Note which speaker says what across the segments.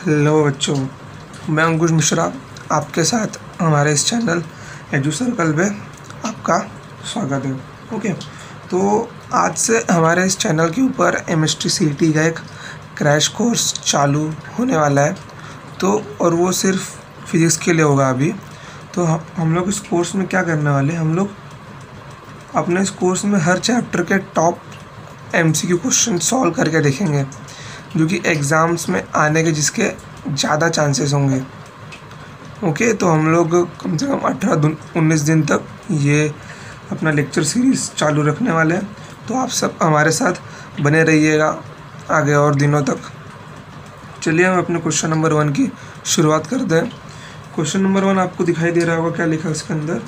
Speaker 1: Hello बच्चों, मैं अंकुश मिश्रा, आपके साथ हमारे इस चैनल एजू सर्कल पे आपका स्वागत है, ओके? तो आज से हमारे इस चैनल के ऊपर एम एस टी का एक क्रैश कोर्स चालू होने वाला है। तो और वो सिर्फ़ फिज़िक्स के लिए होगा अभी। तो हम लोग इस कोर्स में क्या करने वाले हम लोग अपने इस कोर्स में हर चैप्टर के top M C Q question solve करके देखेंगे। जो कि एग्ज़ाम्स में आने के जिसके ज़्यादा चांसेस होंगे। ओके तो हम लोग कम से कम अठारह उन्नीस दिन तक ये अपना लेक्चर सीरीज़ चालू रखने वाले हैं। तो आप सब हमारे साथ बने रहिएगा आगे और दिनों तक। चलिए हम अपने क्वेश्चन नंबर वन की शुरुआत करते हैं। क्वेश्चन नंबर वन आपको दिखाई दे रहा होगा क्या लिखा इसके अंदर?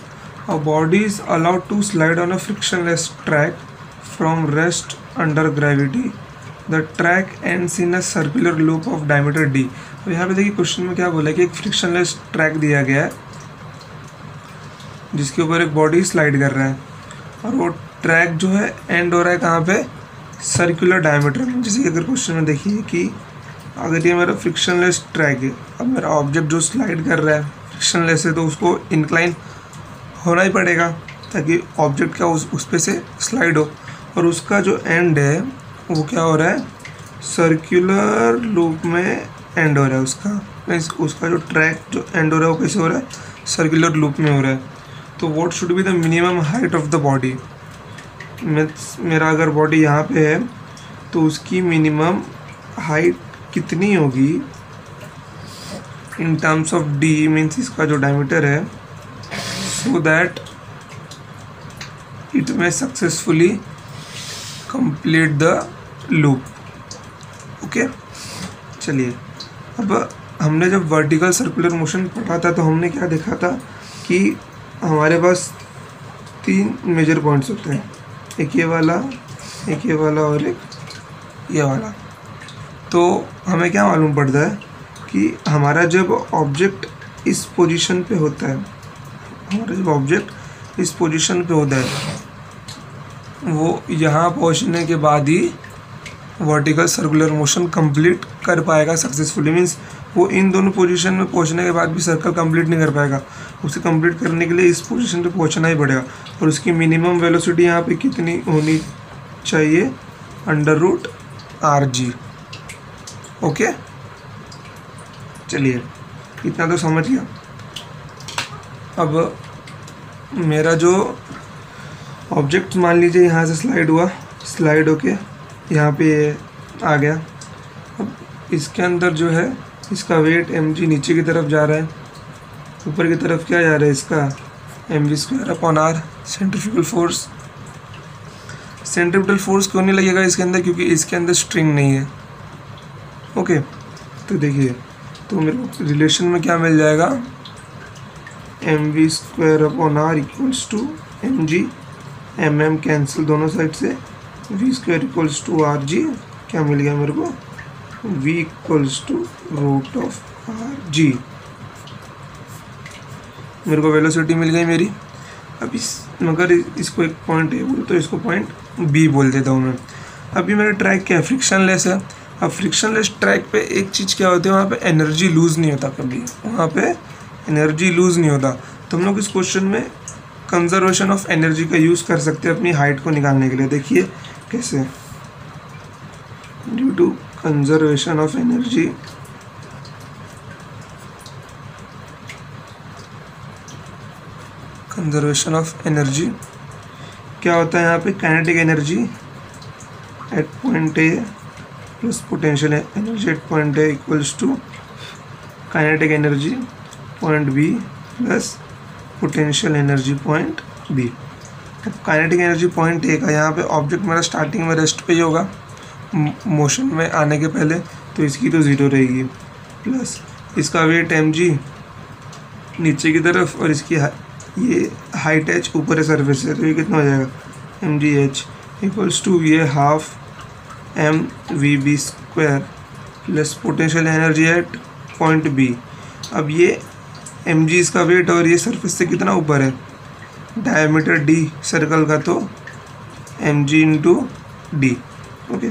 Speaker 1: A body is allowed to slide on a frictionless track from rest under gravity the track ends in a circular loop of diameter D तो यहाँ पे देखिए क्वेश्चन में क्या बोला है कि एक फ्रिक्शनलेस ट्रैक दिया गया है, जिसके ऊपर एक बॉडी स्लाइड कर रहा है। और वो ट्रैक जो है एंड हो रहा है कहाँ पे? सर्कुलर डायमीटर में। जैसे कि अगर क्वेश्चन में देखिए कि अगर ये मेरा फ्रिक्शनलेस ट्रैक है, अब मेरा ऑब्जेक्ट जो स्लाइड कर रहा है फ्रिक्शनलेस है तो उसको इंक्लाइन होना ही पड़ेगा, ताकि ऑब्जेक्ट का उस उस पर से स्लाइड हो। और उसका जो एंड है वो क्या हो रहा है? सर्कुलर लूप में एंड हो रहा है उसका। मीन्स उसका जो ट्रैक जो एंड हो रहा है वो कैसे हो रहा है? सर्कुलर लूप में हो रहा है। तो what should be the minimum height of the body means मेरा अगर बॉडी यहाँ पे है तो उसकी मिनिमम हाइट कितनी होगी? In terms of D means इसका जो डायमीटर है so that it may successfully complete the loop okay चलिए। अब हमने जब वर्टिकल सर्कुलर मोशन पढ़ा था तो हमने क्या देखा था कि हमारे पास तीन मेजर पॉइंट्स होते हैं। एक ये वाला, एक ये वाला और एक ये वाला। तो हमें क्या मालूम पड़ता है कि हमारा जब ऑब्जेक्ट इस पोजीशन पे होता है, हमारा जब ऑब्जेक्ट इस पोजीशन पे होता है वो यहाँ पहुँचने के बाद ही वर्टिकल सर्कुलर मोशन कंप्लीट कर पाएगा सक्सेसफुली मीन्स वो इन दोनों पोजीशन में पहुँचने के बाद भी सर्कल कंप्लीट नहीं कर पाएगा। उसे कंप्लीट करने के लिए इस पोजीशन पे पहुँचना ही पड़ेगा। और उसकी मिनिमम वेलोसिटी यहाँ पे कितनी होनी चाहिए? Under root R G okay चलिए, इतना तो समझ गया अब मेरा जो ऑब्जेक्ट मान लीजिए यहाँ से स्लाइड हुआ, स्लाइड होके यहाँ पे आ गया। अब इसके अंदर जो है, इसका वेट एम जी नीचे की तरफ़ जा रहा है, ऊपर की तरफ़ क्या जा रहा है इसका? M V square upon R centrifugal force centrifugal force क्यों नहीं लगेगा इसके अंदर? क्योंकि इसके अंदर स्ट्रिंग नहीं है। ओके तो देखिए तो मेरे को रिलेशन में क्या मिल जाएगा? M V square upon R equals to M G M M cancel दोनों साइड से। V square equals to R G क्या मिल गया मेरे को? V equals to root of R G मेरे को वेलोसिटी मिल गई मेरी। अब इस, मगर इसको एक पॉइंट ए बोल तो इसको पॉइंट बी बोल देता हूँ मैं। अभी मेरा ट्रैक क्या है फ्रिक्शन लेस है। अब फ्रिक्शन लेस ट्रैक पे एक चीज़ क्या होती है, वहाँ पे एनर्जी लूज़ नहीं होता कभी। वहाँ पे एनर्जी लूज़ नहीं होता। तो हम लोग इस क्वेश्चन में कंजर्वेशन ऑफ़ एनर्जी का यूज़ कर सकते हैं अपनी हाइट को निकालने के लिए। देखिए कैसे। Due to conservation of energy conservation of energy क्या होता है यहाँ पे? Kinetic energy at point A plus potential energy at point A equals to kinetic energy point B plus potential energy point B अब काइनेटिक एनर्जी पॉइंट ए का यहाँ पे object मेरा स्टार्टिंग में रेस्ट पे ही होगा। मोशन में आने के पहले तो इसकी तो ज़ीरो रहेगी। प्लस इसका वेट एम जी नीचे की तरफ़ और इसकी हा, ये हाइट एच ऊपर है सर्फेस से तो ये कितना हो जाएगा? M G H equals to ये half M V B square plus potential energy at point B अब ये एम जी इसका वेट और ये सरफेस से कितना ऊपर है? डायमीटर डी सर्कल का तो M G into D okay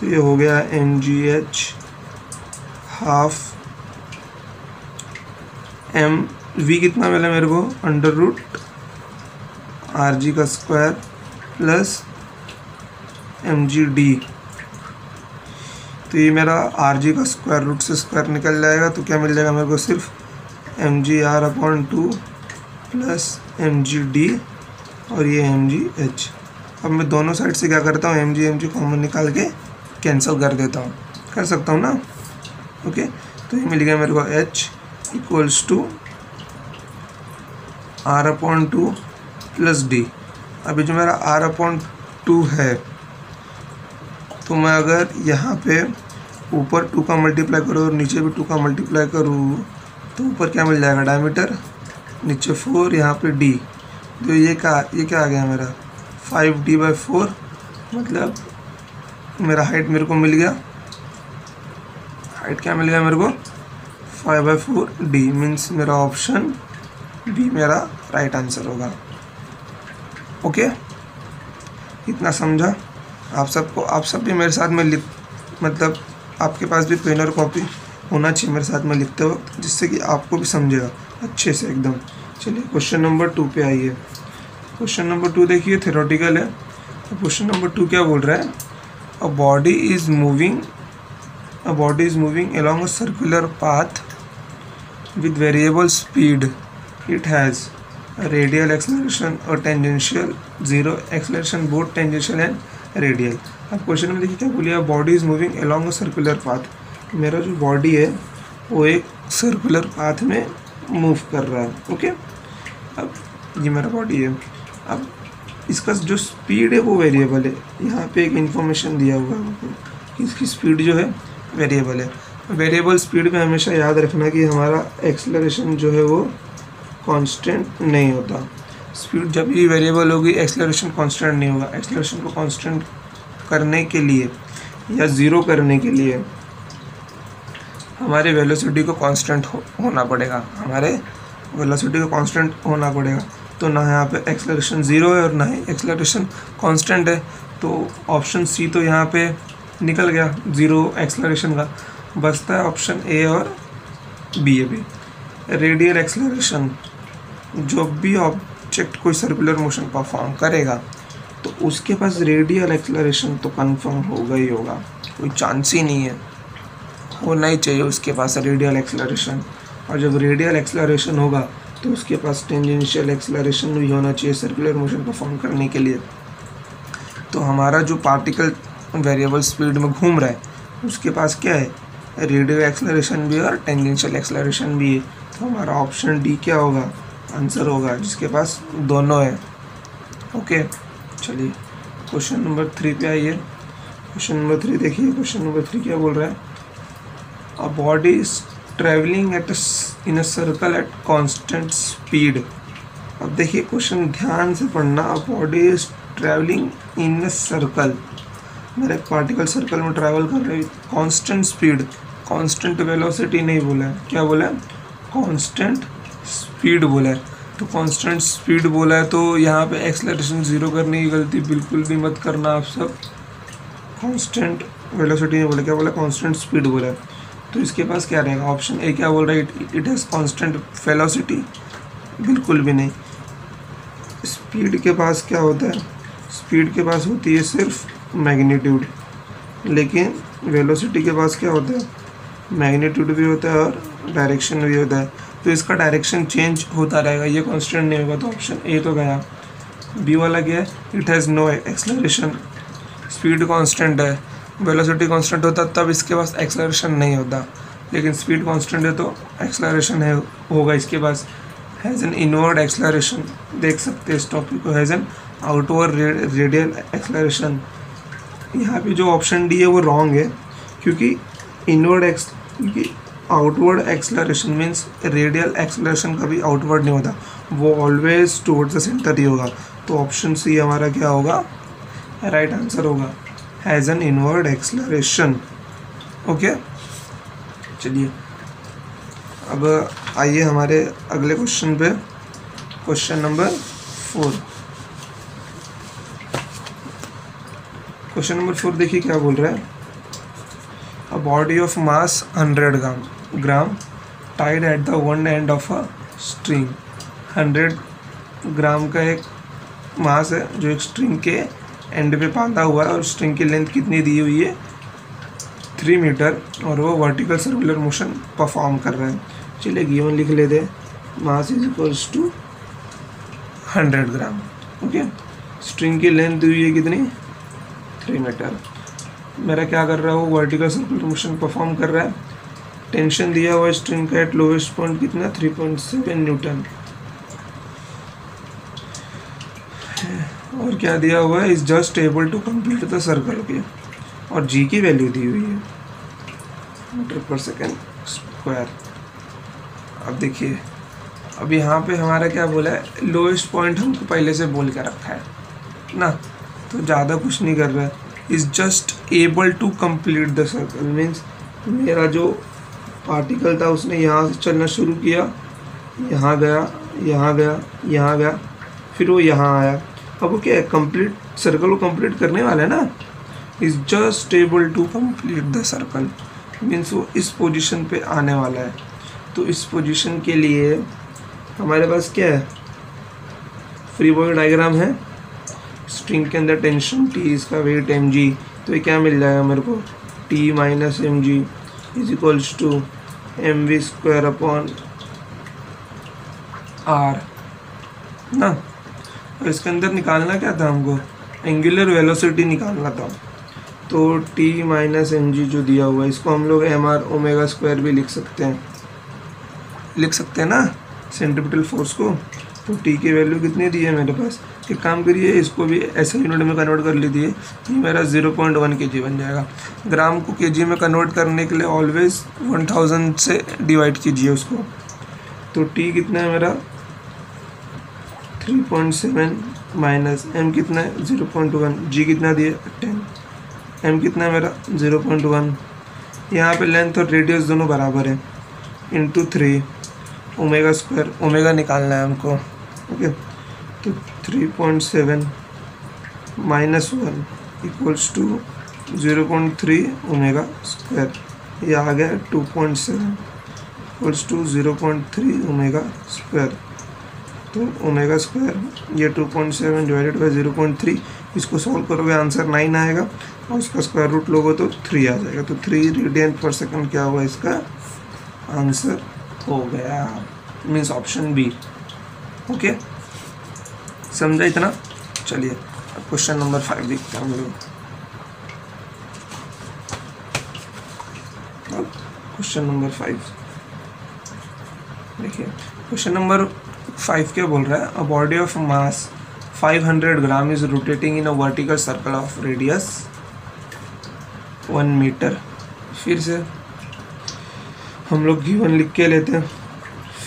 Speaker 1: तो ये हो गया M G H half M V कितना मिला मेरे को? अंडर रूट आर जी का square plus M G D तो ये मेरा आर जी का स्क्वायर रूट से स्क्वायर निकल जाएगा तो क्या मिल जाएगा मेरे को सिर्फ़ M G R upon two plus M G D और ये एम जी एच अब मैं दोनों साइड से क्या करता हूँ? M G M G common निकाल के कैंसिल कर देता हूँ। कर सकता हूँ ना? ओके तो ये मिल गया मेरे को H equals to R upon two plus D अभी जो मेरा आर अपॉन टू है तो मैं अगर यहाँ पे ऊपर टू का मल्टीप्लाई करूँ और नीचे भी टू का मल्टीप्लाई करूँ तो ऊपर क्या मिल जाएगा? डायमीटर? नीचे फोर यहाँ पे डी तो ये क्या ये क्या आ गया मेरा? फाइव डी बाई फोर मतलब मेरा हाइट मेरे को मिल गया। हाइट क्या मिल गया मेरे को? Five by four D means मेरा ऑप्शन बी मेरा राइट आंसर होगा। ओके इतना समझा? आप सबको, आप सब भी मेरे साथ में लिख मतलब आपके पास भी पेन और कॉपी होना चाहिए मेरे साथ में लिखते वक्त, जिससे कि आपको भी समझेगा। अच्छे से, एकदम। चलिए क्वेश्चन नंबर टू पे आइए। क्वेश्चन नंबर टू देखिए थेरोटिकल है। क्वेश्चन नंबर टू क्या बोल रहा है? A body is moving a body is moving along a circular path with variable speed it has radial acceleration और tangential zero acceleration both tangential and radial अब question में देखिए, क्या बोलिए? Body is moving along a circular path मेरा जो body है, वो एक सर्कुलर पाथ में मूव कर रहा है ओके अब ये मेरा बॉडी है। अब इसका जो स्पीड है, वो वेरिएबल है। यहाँ पे एक इन्फॉर्मेशन दिया हुआ है आपको इसकी स्पीड जो है वेरिएबल है। वेरिएबल स्पीड में हमेशा याद रखना कि हमारा एक्सलरेशन जो है, वो कांस्टेंट नहीं होता। स्पीड जब भी वेरिएबल होगी एक्सलरेशन कांस्टेंट नहीं होगा। एक्सलरेशन को कांस्टेंट करने के लिए या ज़ीरो करने के लिए हमारे वेलोसिटी को कांस्टेंट हो, होना पड़ेगा। हमारे वेलोसिटी को कांस्टेंट होना पड़ेगा। तो ना यहाँ पे एक्सलरेशन ज़ीरो है और ना ही एक्सलरेशन कांस्टेंट है। तो ऑप्शन सी तो यहाँ पे निकल गया ज़ीरो एक्सलरेशन का। बचता है ऑप्शन ए और बी ए भी। रेडियल एक्सलरेशन जो भी ऑब्जेक्ट कोई सर्कुलर मोशन परफॉर्म करेगा तो उसके पास रेडियल एक्सलरेशन तो कन्फर्म होगा ही होगा। कोई चांस ही नहीं है। होना ही चाहिए उसके पास रेडियल एक्सलरेशन और जब रेडियल एक्सलरेशन होगा तो उसके पास टेंजेंशियल एक्सलरेशन भी होना चाहिए सर्कुलर मोशन परफॉर्म करने के लिए. तो हमारा जो पार्टिकल वेरिएबल स्पीड में घूम रहा है, उसके पास क्या है? रेडियो एक्सलरेशन भी और टेंजेंशियल एक्सलरेशन भी है. तो हमारा ऑप्शन डी क्या होगा? आंसर होगा, जिसके पास दोनों है. ओके चलिए क्वेश्चन नंबर थ्री पे आइए. क्वेश्चन नंबर थ्री देखिए क्वेश्चन नंबर थ्री क्या बोल रहा है? A body is travelling at in a circle at constant speed अब देखिए क्वेश्चन ध्यान से पढ़ना। A body is travelling in a circle मेरा एक पार्टिकल सर्कल में ट्रैवल कर रही। कांस्टेंट स्पीड कांस्टेंट वेलोसिटी नहीं बोला है। क्या बोला है? कांस्टेंट स्पीड बोला है। तो कांस्टेंट स्पीड बोला है तो यहाँ पे एक्सलरेशन ज़ीरो करने की गलती बिल्कुल भी मत करना आप सब। कांस्टेंट वेलोसिटी नहीं बोला। क्या बोला? कांस्टेंट स्पीड बोला है। तो इसके पास क्या रहेगा? ऑप्शन ए क्या बोल रहा है? इट हैज़ कांस्टेंट वेलोसिटी बिल्कुल भी नहीं। स्पीड के पास क्या होता है? स्पीड के पास होती है सिर्फ़ मैग्नीट्यूड लेकिन वेलोसिटी के पास क्या होता है? मैग्नीट्यूड भी होता है और डायरेक्शन भी होता है। तो इसका डायरेक्शन चेंज होता रहेगा। ये कांस्टेंट नहीं होगा तो ऑप्शन ए तो गया। बी वाला क्या है? It has no acceleration speed constant है। वेलोसिटी कांस्टेंट होता, तब इसके पास एक्सलरेशन नहीं होता। लेकिन स्पीड कांस्टेंट है तो एक्सलरेशन है, होगा इसके पास। हैज़ एन इनवर्ड एक्सलरेशन देख सकते हैं इस टॉपिक को। Has an outward radial acceleration यहाँ पे जो ऑप्शन डी है, वो रॉन्ग है, क्योंकि इनवर्ड एक्स क्योंकि outward acceleration means radial acceleration कभी आउटवर्ड नहीं होता। वो ऑलवेज टूवर्ड्स द सेंटर ही होगा। तो ऑप्शन सी हमारा क्या होगा? राइट right आंसर होगा। Has an inward acceleration okay चलिए। अब आइए हमारे अगले क्वेश्चन पे। Question number four question number four देखिए क्या बोल रहा है। A body of mass hundred gram gram tied at the one end of a string hundred gram का एक मास है, जो एक स्ट्रिंग के एंड पे बांधा हुआ है और स्ट्रिंग की लेंथ कितनी दी हुई है? थ्री मीटर और वो वर्टिकल सर्कुलर मोशन परफॉर्म कर रहा है। चलिए गिवन लिख लेते हैं। Mass is equals to hundred gram okay string की लेंथ दी हुई है कितनी? थ्री मीटर मेरा क्या कर रहा है? वो वर्टिकल सर्कुलर मोशन परफॉर्म कर रहा है। टेंशन दिया हुआ स्ट्रिंग का एट लोवेस्ट पॉइंट कितना? थ्री पॉइंट सेवन न्यूटन और क्या दिया हुआ है? Is just able to complete the circle के और जी की वैल्यू दी हुई है। मीटर पर सेकेंड स्क्वायर अब देखिए, अब यहाँ पे हमारा क्या बोला है? लोएस्ट पॉइंट हमको पहले से बोल के रखा है, ना? तो ज़्यादा कुछ नहीं कर रहा है। Is just able to complete the circle means मेरा जो पार्टिकल था, उसने यहाँ से चलना शुरू किया, यहाँ गया यहाँ गया यहाँ गया, फिर वो यहाँ आया। अब वो क्या है? कंप्लीट सर्कल को कंप्लीट करने वाला है ना? Is just able to complete the circle means वो इस पोजीशन पे आने वाला है। तो इस पोजीशन के लिए हमारे पास क्या है? फ्री बॉडी डायग्राम है। स्ट्रिंग के अंदर टेंशन टी इसका वेट एम जी तो ये क्या मिल जाएगा मेरे को? T minus M G is equals to M V square upon R ना? और इसके अंदर निकालना क्या था हमको? एंगुलर वेलोसिटी निकालना था। तो टी माइनस एम जी जो दिया हुआ है, इसको हम लोग एम आर ओमेगा स्क्वायर भी लिख सकते हैं। लिख सकते हैं ना? सेंट्रिपिटल फोर्स को। तो टी की वैल्यू कितनी दी है मेरे पास? एक काम करिए, इसको भी ऐसे यूनिट में कन्वर्ट कर लीजिए। ये मेरा ज़ीरो पॉइंट वन के जी बन जाएगा। ग्राम को के जी में कन्वर्ट करने के लिए ऑलवेज वन थाउज़ेंड से डिवाइड कीजिए उसको। तो टी कितना है मेरा? Three point seven minus M कितना है? Zero point one. जी कितना दिए टेन। एम कितना है मेरा? Zero point one. यहाँ पर लेंथ और रेडियस दोनों बराबर है। Into three omega square omega निकालना है हमको। ओके तो three point seven minus one equals to zero point three omega square ये आ गया two point seven equals to zero point three omega square तो ओमेगा स्क्वायर, ये two point seven divided by zero point three इसको solve करोगे answer nine आएगा, और उसका स्क्वायर रूट लोगो तो थ्री आ जाएगा। तो थ्री रेडियन पर सेकंड क्या हुआ इसका? आंसर हो गया। मीन्स ऑप्शन बी ओके समझा इतना? चलिए, अब क्वेश्चन नंबर फाइव देखते हैं हम लोग। क्वेश्चन नंबर फाइव देखिए क्वेश्चन नंबर फाइव क्या बोल रहा है a body of mass 500 gram is rotating in a vertical circle of radius one metre फिर से हम लोग गिवन लिख के लेते हैं।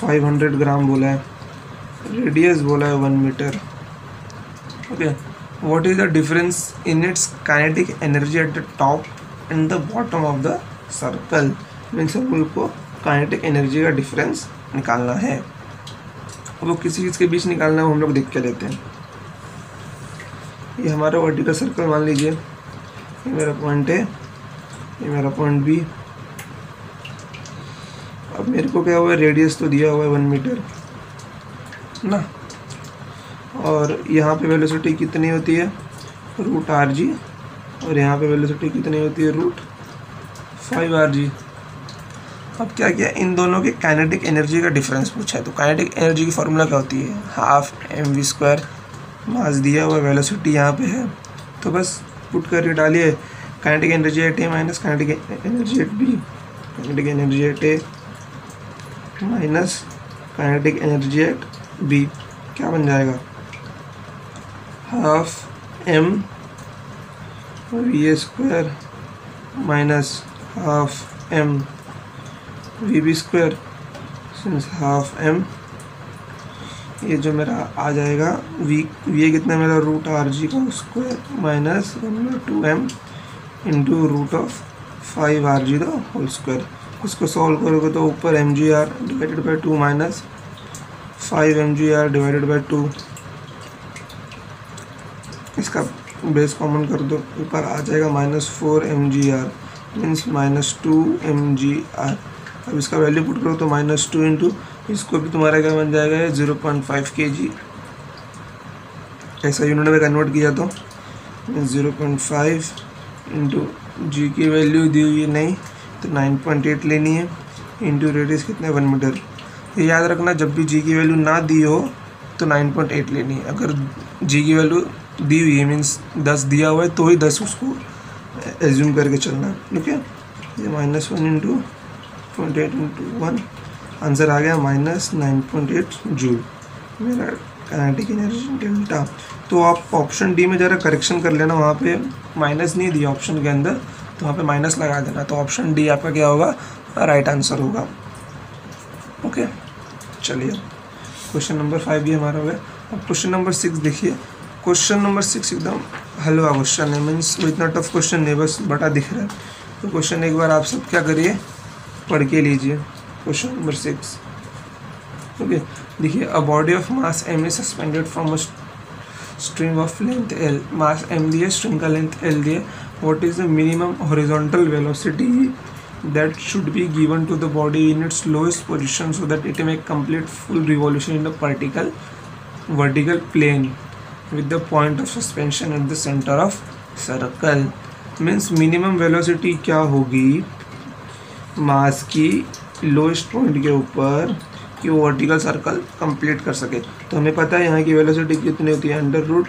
Speaker 1: 500 ग्राम बोला है। रेडियस बोला है one metre okay what is the difference in its kinetic energy at the top and the bottom of the circle means हम लोग को काइनेटिक एनर्जी का डिफरेंस निकालना है। अब वो किसी चीज़ के बीच निकालना है, हम लोग देख के लेते हैं। ये हमारा वर्टिकल सर्कल मान लीजिए। ये मेरा पॉइंट है ये मेरा पॉइंट बी अब मेरे को क्या हुआ है रेडियस तो दिया हुआ है वन मीटर ना? और यहाँ पे वेलोसिटी कितनी होती है? रूट आर जी और यहाँ पे वेलोसिटी कितनी होती है? रूट फाइव आर जी अब क्या किया? इन दोनों के काइनेटिक एनर्जी का डिफरेंस पूछा है। तो काइनेटिक एनर्जी की फार्मूला क्या होती है? Half M V square mass दिया हुआ वेलोसिटी यहाँ पे है। तो बस पुट करके डालिए। Kinetic energy at A minus kinetic energy at B kinetic energy at A minus kinetic energy at B क्या बन जाएगा? Half M V square minus half M V B since half M ये जो मेरा आ जाएगा we we कितना मेरा root R G का square minus one by two M into root of five R G the whole square उसको solve करोगे तो ऊपर M G R divided by two minus five M G R divided by two इसका base common कर दो, ऊपर आ जाएगा minus four M G R means minus two M G R अब इसका वैल्यू पुट करो तो माइनस टू इंटू इसको भी तुम्हारा क्या बन जाएगा ज़ीरो पॉइंट फाइव के जी ऐसा यूनिट में कन्वर्ट किया तो zero point five into G की वैल्यू दी हुई है नहीं तो नाइन पॉइंट एट लेनी है. इंटू रेडियस कितना है? वन मीटर ये याद रखना, जब भी जी की वैल्यू ना दी हो तो नाइन पॉइंट एट लेनी है. अगर जी की वैल्यू दी हुई है मीन्स दस दिया हुआ है तो ही दस उसको एज्यूम करके चलना ठीक है? ये minus one into point eight into one answer आ गया minus nine point eight joule मेरा काइनेटिक एनर्जी डेल्टा तो आप ऑप्शन डी में ज़रा करेक्शन कर लेना, वहाँ पे माइनस नहीं दिया ऑप्शन के अंदर तो वहाँ पे माइनस लगा देना। तो ऑप्शन डी आपका क्या होगा? राइट आंसर होगा। ओके चलिए। क्वेश्चन नंबर फाइव भी हमारा हो गया। अब क्वेश्चन नंबर सिक्स देखिए। क्वेश्चन नंबर सिक्स एकदम हलवा क्वेश्चन है। मीन्स वो इतना टफ क्वेश्चन नहीं बस बटा दिख रहा है। तो क्वेश्चन एक बार आप सब क्या करिए? पढ़ के लीजिए, क्वेश्चन नंबर सिक्स ओके देखिए a body of mass M is suspended from a string of length L mass M दिए स्ट्रिंग का लेंथ एल दिए what is the minimum horizontal velocity that should be given to the body in its lowest position so that it may complete full revolution in the particle vertical plane with the point of suspension at the centre of circle means minimum velocity क्या होगी? मास की lowest point के ऊपर कि वो vertical circle complete कर सके। तो हमें पता है यहाँ की वेलोसिटी कितनी होती है? Under root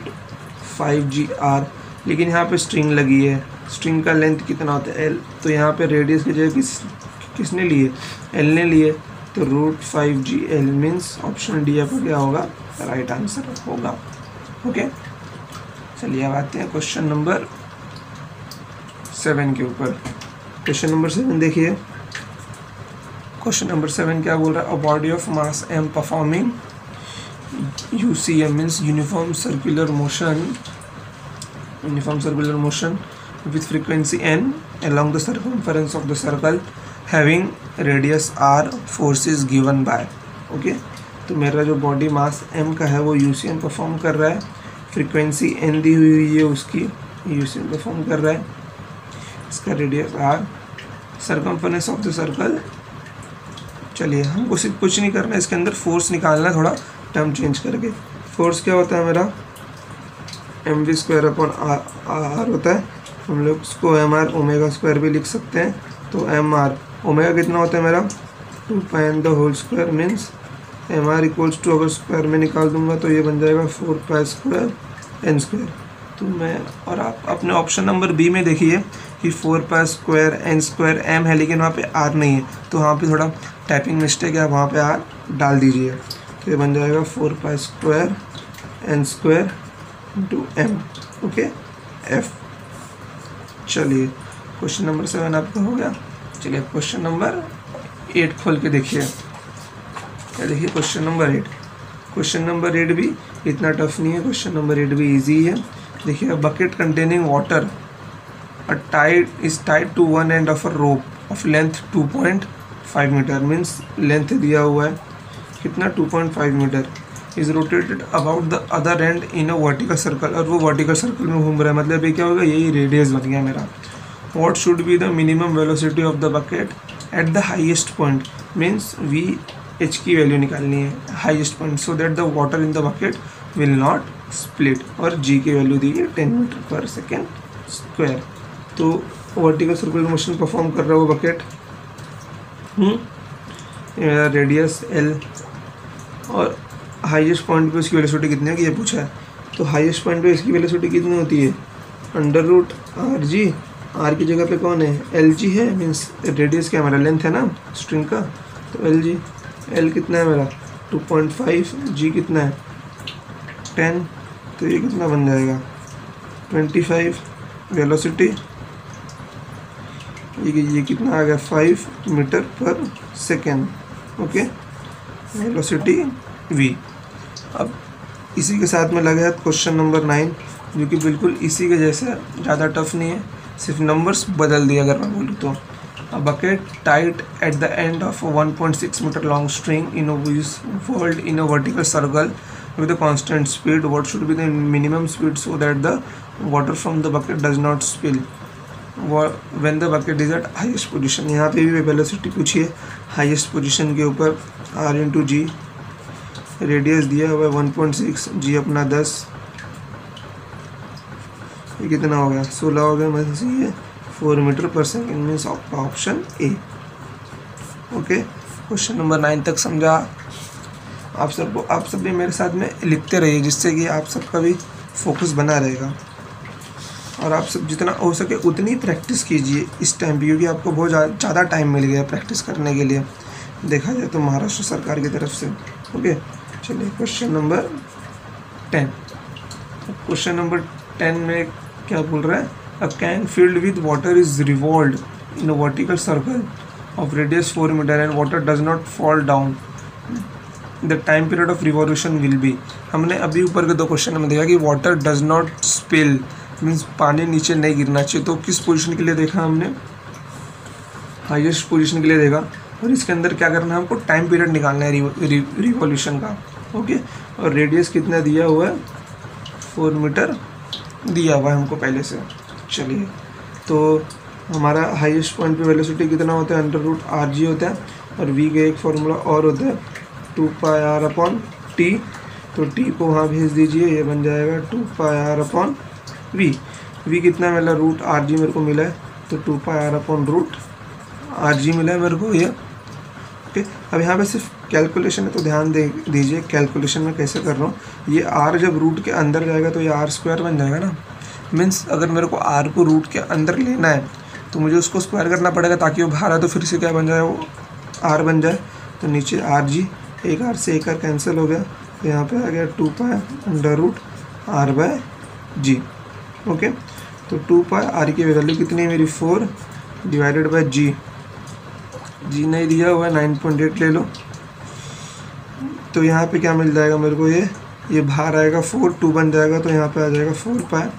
Speaker 1: five G R लेकिन यहाँ पे स्ट्रिंग लगी है। स्ट्रिंग का लेंथ कितना होता है? एल तो यहाँ पे रेडियस की जगह किस, किसने लिए एल ने लिए तो root five G L means option D आपका क्या होगा? राइट आंसर होगा। ओके चलिए अब आते हैं क्वेश्चन नंबर सेवन के ऊपर। क्वेश्चन नंबर सेवन देखिए। क्वेश्चन नंबर सेवन क्या बोल रहा है? A body of mass M performing U C M means uniform circular motion uniform circular motion with frequency n along the circumference of the circle having radius r force is given by. Okay? तो मेरा जो body mass m का है वो you C M perform कर रहा है. Frequency n दी हुई हुई है उसकी, यू सी एम परफॉर्म कर रहा है. इसका radius r circumference of the circle चलिए हमको सिर्फ़ कुछ नहीं करना, इसके अंदर फोर्स निकालना है थोड़ा टर्म चेंज करके। फोर्स क्या होता है मेरा? M V square upon R R होता है। हम लोग उसको एम आर ओमेगा स्क्वायर भी लिख सकते हैं। तो एम आर ओमेगा कितना होता है मेरा? Two pi N the whole square means M R equals to अगर स्क्वायर में निकाल दूँगा तो ये बन जाएगा four pi square N square तो मैं, और आप अपने ऑप्शन नंबर बी में देखिए कि four pi square N square M है, लेकिन वहाँ पे आर नहीं है। तो वहाँ पे थोड़ा टाइपिंग मिस्टेक है वहाँ पे आर डाल दीजिए। तो ये बन जाएगा four pi square N square into M okay F चलिए क्वेश्चन नंबर सेवन आपका हो गया। चलिए क्वेश्चन नंबर एट खोल के देखिए। क्या देखिए question number eight question number eight भी इतना टफ नहीं है क्वेश्चन नंबर एट भी इजी है। देखिए bucket containing water a tied is tied to one end of a rope of length two point five metre means length दिया हुआ है। कितना? Two point five metre is rotated about the other end in a vertical circle और वो vertical circle में घूम रहा है। मतलब ये क्या होगा? यही रेडियस बन गया मेरा। What should be the minimum velocity of the bucket at the highest point means V H की वैल्यू निकालनी है। Highest point so that the water in the bucket will not split और जी की value दी है ten metre per second square तो vertical circular motion perform कर रहा है वो बकेट रेडियस एल और हाईएस्ट पॉइंट पे उसकी वेलोसिटी कितनी है कि ये पूछा है? तो हाईएस्ट पॉइंट पे इसकी वेलोसिटी कितनी होती है? Under root R G R की जगह पे कौन है? एल जी है मीन्स रेडियस क्या हमारा? लेंथ है ना स्ट्रिंग का? तो एल जी एल कितना है मेरा? टू पॉइंट फाइव जी कितना है? टेन तो ये कितना बन जाएगा? ट्वेंटी फाइव वेलोसिटी ये ये कितना आ गया? Five metre per second okay velocity V अब इसी के साथ में लगा है क्वेश्चन नंबर नाइन जो कि बिल्कुल इसी के जैसे ज़्यादा टफ नहीं है। सिर्फ़ नंबर्स बदल दिए अगर मैं बोलूँ तो। A bucket tied at the end of 1.6 metre long string in fold in a vertical circle with a constant speed what should be the minimum speed so that the water from the bucket does not spill the bucket is at highest position यहाँ पे भी velocity पूछी है। Highest position के ऊपर are into ji radius दिया हुआ है वन पॉइंट सिक्स जी अपना दस। ये कितना हो गया? सोलह हो गया, मैं है four metre per second means option A okay question number nine तक समझा। आप सबको आप सब भी मेरे साथ में लिखते रहिए, जिससे कि आप सबका भी फोकस बना रहेगा। और आप सब जितना हो सके उतनी प्रैक्टिस कीजिए। इस टाइम पे क्योंकि आपको बहुत ज़्यादा टाइम मिल गया प्रैक्टिस करने के लिए। देखा जाए तो महाराष्ट्र सरकार की तरफ़ से। ओके चलिए question number ten question number ten में क्या बोल रहा है? A can filled with water is revolve in a vertical circle of radius four metre and water does not fall down the time period of revolution will be हमने अभी ऊपर के दो क्वेश्चन में देखा कि water does not spill means पानी नीचे नहीं गिरना चाहिए। तो किस पोजीशन के लिए देखा हमने? हाईएस्ट पोजीशन के लिए देखा। और इसके अंदर क्या करना है हमको? टाइम पीरियड निकालना है रिवॉल्यूशन का। ओके और रेडियस कितना दिया हुआ है? फोर मीटर दिया हुआ है हमको पहले से। चलिए। तो हमारा हाईएस्ट पॉइंट पे वेलोसिटी कितना होता है? अंडर रूट आर जी होता है। और वी का एक फार्मूला और होता है। Two pi R upon T तो टी को वहाँ भेज दीजिए। ये बन जाएगा two pi R upon V V कितना मिला रूट आर जी मेरे को मिला है तो two pi R upon root R G मिला है मेरे को ये। ओके अब यहाँ पे सिर्फ़ कैलकुलेशन है तो ध्यान दे, दीजिए कैलकुलेशन में कैसे कर रहा हूँ। ये आर जब रूट के अंदर जाएगा तो ये आर स्क्वायर बन जाएगा ना। मीन्स अगर मेरे को आर को रूट के अंदर लेना है तो मुझे उसको स्क्वायर करना पड़ेगा, ताकि वो बाहर आए तो फिर से क्या बन जाए, वो आर बन जाए। तो नीचे आर जी एक आर से एक आर कैंसिल हो गया। तो यहाँ पे आ गया two pi under root R by G okay तो टू पाए आर की वैल्यू कितनी है मेरी? Four divided by G G नहीं दिया हुआ है नाइन पॉइंट एट ले लो। तो यहाँ पे क्या मिल जाएगा मेरे को ये? ये बाहर आएगा फोर टू बन जाएगा तो यहाँ पे आ जाएगा four pi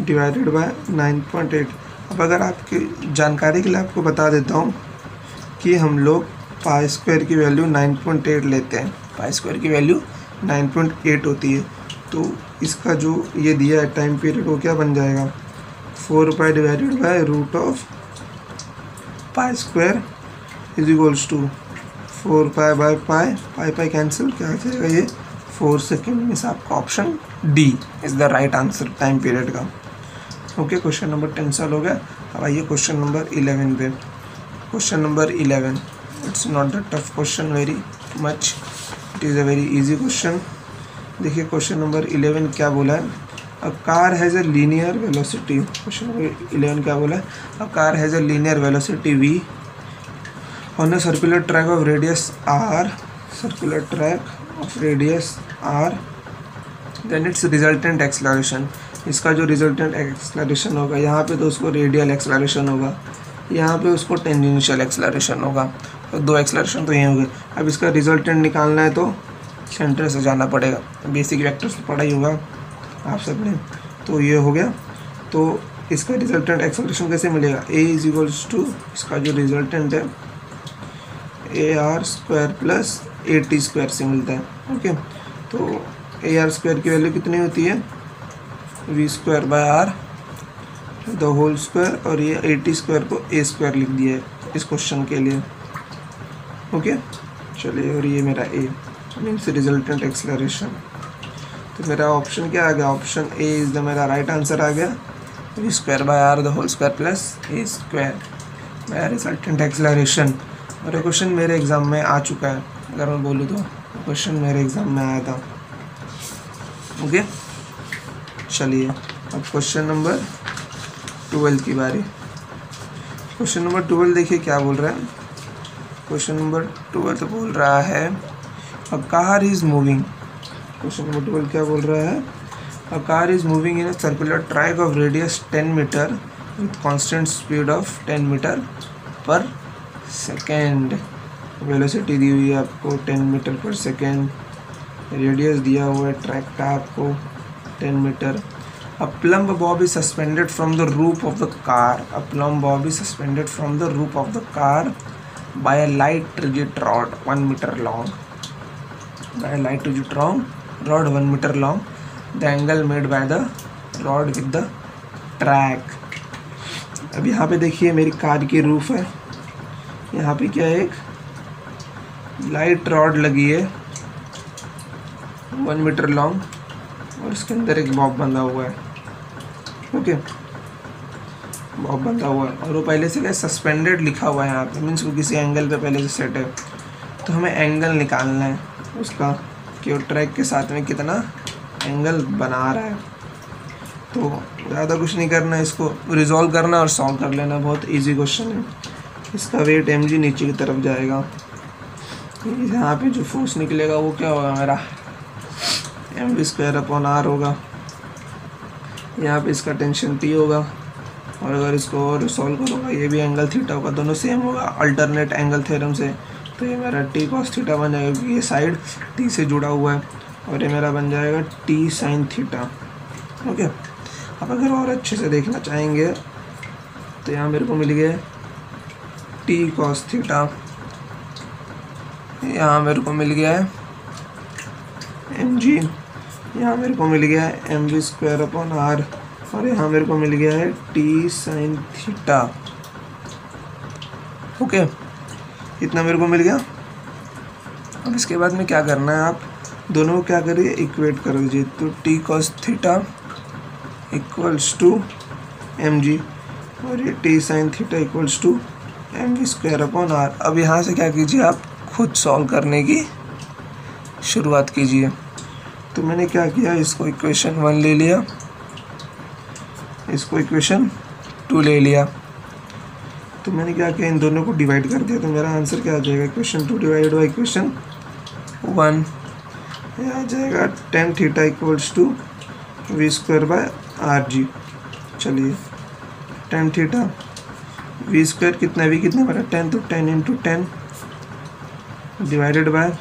Speaker 1: divided by nine point eight अब अगर आपकी जानकारी के लिए आपको बता देता हूँ कि हम लोग पाई स्क्वायर की वैल्यू 9.8 लेते हैं। पाई स्क्वायर की वैल्यू 9.8 होती है। तो इसका जो ये दिया है टाइम पीरियड वो क्या बन जाएगा? Four pi divided by root of pi square is equals to four pi by pi pi pi cancel क्या आ जाएगा ये? फोर सेकेंड में आपका option D is the right answer time period का। ओके क्वेश्चन नंबर टेन साल हो गया। अब आइए क्वेश्चन नंबर इलेवन पे। Question number eleven it's not the tough question very much it is a very easy question देखिए question number eleven क्या बोला है? A car has a linear velocity question number eleven क्या बोला है? A car has a linear velocity V on a circular track of radius R circular track of radius R then its resultant acceleration इसका जो resultant acceleration होगा, यहाँ पे तो उसको रेडियल एक्सलरेशन होगा। यहाँ पे उसको टेंजेंशियल एक्सलरेशन होगा। तो दो एक्सलरेशन तो यही हो गए अब इसका रिजल्टेंट निकालना है तो सेंटर से जाना पड़ेगा। बेसिक वेक्टर्स तो पढ़ा ही होगा आप सबने तो ये हो गया। तो इसका रिजल्टेंट एक्सलरेशन कैसे मिलेगा? ए इज़ इक्वल्स टू इसका जो रिजल्टेंट है A R square plus A T square से मिलता है। ओके तो ए आर स्क्वायर की वैल्यू कितनी होती है? V square by R the whole square और ये ए टी स्क्वायर को ए स्क्वायर लिख दिया है इस क्वेश्चन के लिए। ओके चलिए और ये मेरा ए मीन्स रिजल्टेंट एक्सलरेशन तो मेरा ऑप्शन क्या आ गया? ऑप्शन ए इज़ द मेरा राइट आंसर आ गया। Square by R the whole square plus A square मेरा रिजल्टेंट एक्सलरेशन मेरा क्वेश्चन मेरे एग्ज़ाम में आ चुका है। अगर मैं बोलूँ तो क्वेश्चन मेरे एग्ज़ाम में आया था। ओके चलिए, अब क्वेश्चन नंबर ट्वेल्व की बारी। क्वेश्चन नंबर ट्वेल्व देखिए क्या बोल रहा है। क्वेश्चन नंबर ट्वेल्व बोल रहा है a car is moving question number twelve क्या बोल रहा है? A car is moving in a circular track of radius ten metre with constant speed of ten metre per second velocity दी हुई है आपको ten metre per second radius दिया हुआ है ट्रैक का आपको ten metre a plumb bob is suspended from the roof of the car. A plumb bob is suspended from the roof of the car by a light rigid rod 1 meter long. By a light rigid rod 1 meter long. The angle made by the rod with the track. अब यहाँ पे देखिए मेरी car की roof है। यहाँ पे क्या एक लाइट रॉड लगी है। वन मीटर लॉन्ग और इसके अंदर एक बॉब बंधा हुआ है। ओके बॉब बंधा हुआ है। और वो पहले से क्या सस्पेंडेड लिखा हुआ है यहाँ पे। मीन्स वो किसी एंगल पे पहले से सेट है। तो हमें एंगल निकालना है। उसका कि वो ट्रैक के साथ में कितना एंगल बना रहा है। तो ज़्यादा कुछ नहीं करना है इसको रिजॉल्व करना और सॉल्व कर लेना, बहुत इजी क्वेश्चन है। इसका वेट एम जी नीचे की तरफ़ जाएगा। यहाँ पे जो फोर्स निकलेगा, वो क्या होगा मेरा? M V square upon R होगा। यहाँ पे इसका टेंशन टी होगा। और अगर इसको और सॉल्व करूँगा, ये भी एंगल थीटा होगा। दोनों सेम होगा। अल्टरनेट एंगल थ्योरम से। तो ये मेरा टी कॉस थीटा बन जाएगा क्योंकि ये साइड टी से जुड़ा हुआ है और ये मेरा बन जाएगा टी साइन थीटा ओके अब अगर और अच्छे से देखना चाहेंगे तो यहाँ मेरे को मिल गया टी कॉस थीटा यहाँ मेरे को मिल गया है एम जी यहाँ मेरे को मिल गया है M V square upon R और यहाँ मेरे को मिल गया है टी साइन थीटा ओके इतना मेरे को मिल गया? अब इसके बाद में क्या करना है आप? दोनों को क्या करिए इक्वेट कर दीजिए तो T cos theta equals to M G और ये T sine theta equals to M V square upon R अब यहाँ से क्या कीजिए आप? खुद सॉल्व करने की शुरुआत कीजिए। तो मैंने क्या किया? इसको इक्वेशन वन ले लिया। इसको इक्वेशन टू ले लिया। तो मैंने क्या किया, इन दोनों को डिवाइड कर दिया। तो मेरा आंसर क्या आ जाएगा? Equation two divide by equation one ये आ जाएगा tan theta equals to V square by R G चलिए टेन थीटा वी स्क्वायर कितना वी कितना मेरा टेन तो ten into ten divided by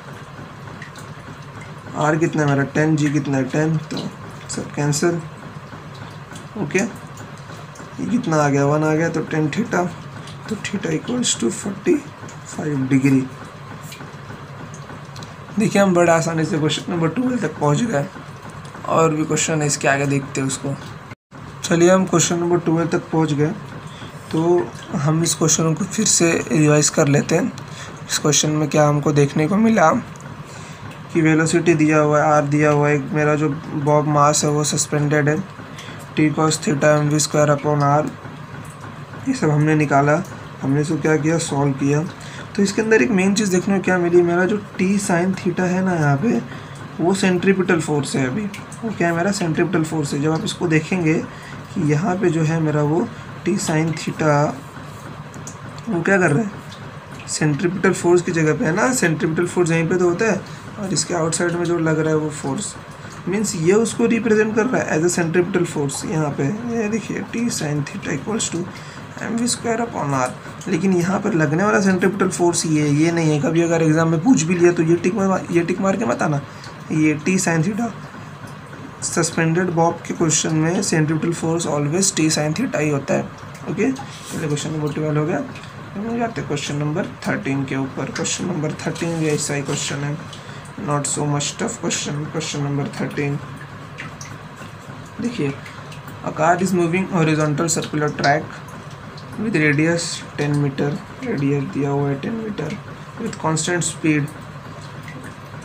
Speaker 1: R कितना मेरा टेन जी कितना है? टेन तो सब कैंसिल ओके ये कितना आ गया? वन आ गया तो टेन थीटा तो theta equals to forty five degree देखिए, हम बड़ा आसानी से क्वेश्चन नंबर ट्वेल्व तक पहुँच गए और भी क्वेश्चन है, इसके आगे देखते हैं उसको। चलिए, हम क्वेश्चन नंबर ट्वेल्व तक पहुँच गए। तो हम इस क्वेश्चन को फिर से रिवाइज कर लेते हैं। इस क्वेश्चन में क्या हमको देखने को मिला? कि वेलोसिटी दिया हुआ है आर दिया हुआ है। मेरा जो बॉब मास है, वो सस्पेंडेड है। T cos theta M V square upon R ये सब हमने निकाला। हमने इसको क्या किया? सॉल्व किया। तो इसके अंदर एक मेन चीज़ देखने को क्या मिली? मेरा जो टी साइन थीटा है ना यहाँ पे, वो सेंट्रीपिटल फोर्स है अभी। वो क्या है? मेरा सेंट्रीपिटल फोर्स है। जब आप इसको देखेंगे कि यहाँ पे जो है मेरा वो टी साइन थीटा वो क्या कर रहा है? सेंट्रीपिटल फोर्स की जगह पे है ना? सेंट्रीपिटल फोर्स यहीं पे तो होता है और इसके आउटसाइड में जो लग रहा है वो फोर्स मीन्स ये उसको रिप्रेजेंट कर रहा है एज अ सेंट्रीपिटल फोर्स यहाँ पे। ये देखिए T sine theta equals to M V square upon R लेकिन यहाँ पर लगने वाला सेंट्रीपिटल फोर्स ये ये नहीं है। कभी अगर एग्ज़ाम में पूछ भी लिया तो ये टिक मार, ये टिक मार के मत आना। ये T sine theta suspended bob के क्वेश्चन में centripetal force always T sine theta ही होता है। ओके पहले क्वेश्चन नंबर ट्वेल्व हो गया। हम जाते क्वेश्चन नंबर थर्टीन के ऊपर। क्वेश्चन नंबर थर्टीन भी ऐसा ही क्वेश्चन है। Not so much tough question question number thirteen देखिए a car is moving horizontal circular track with radius 10 metre radius दिया हुआ है 10 metre with constant speed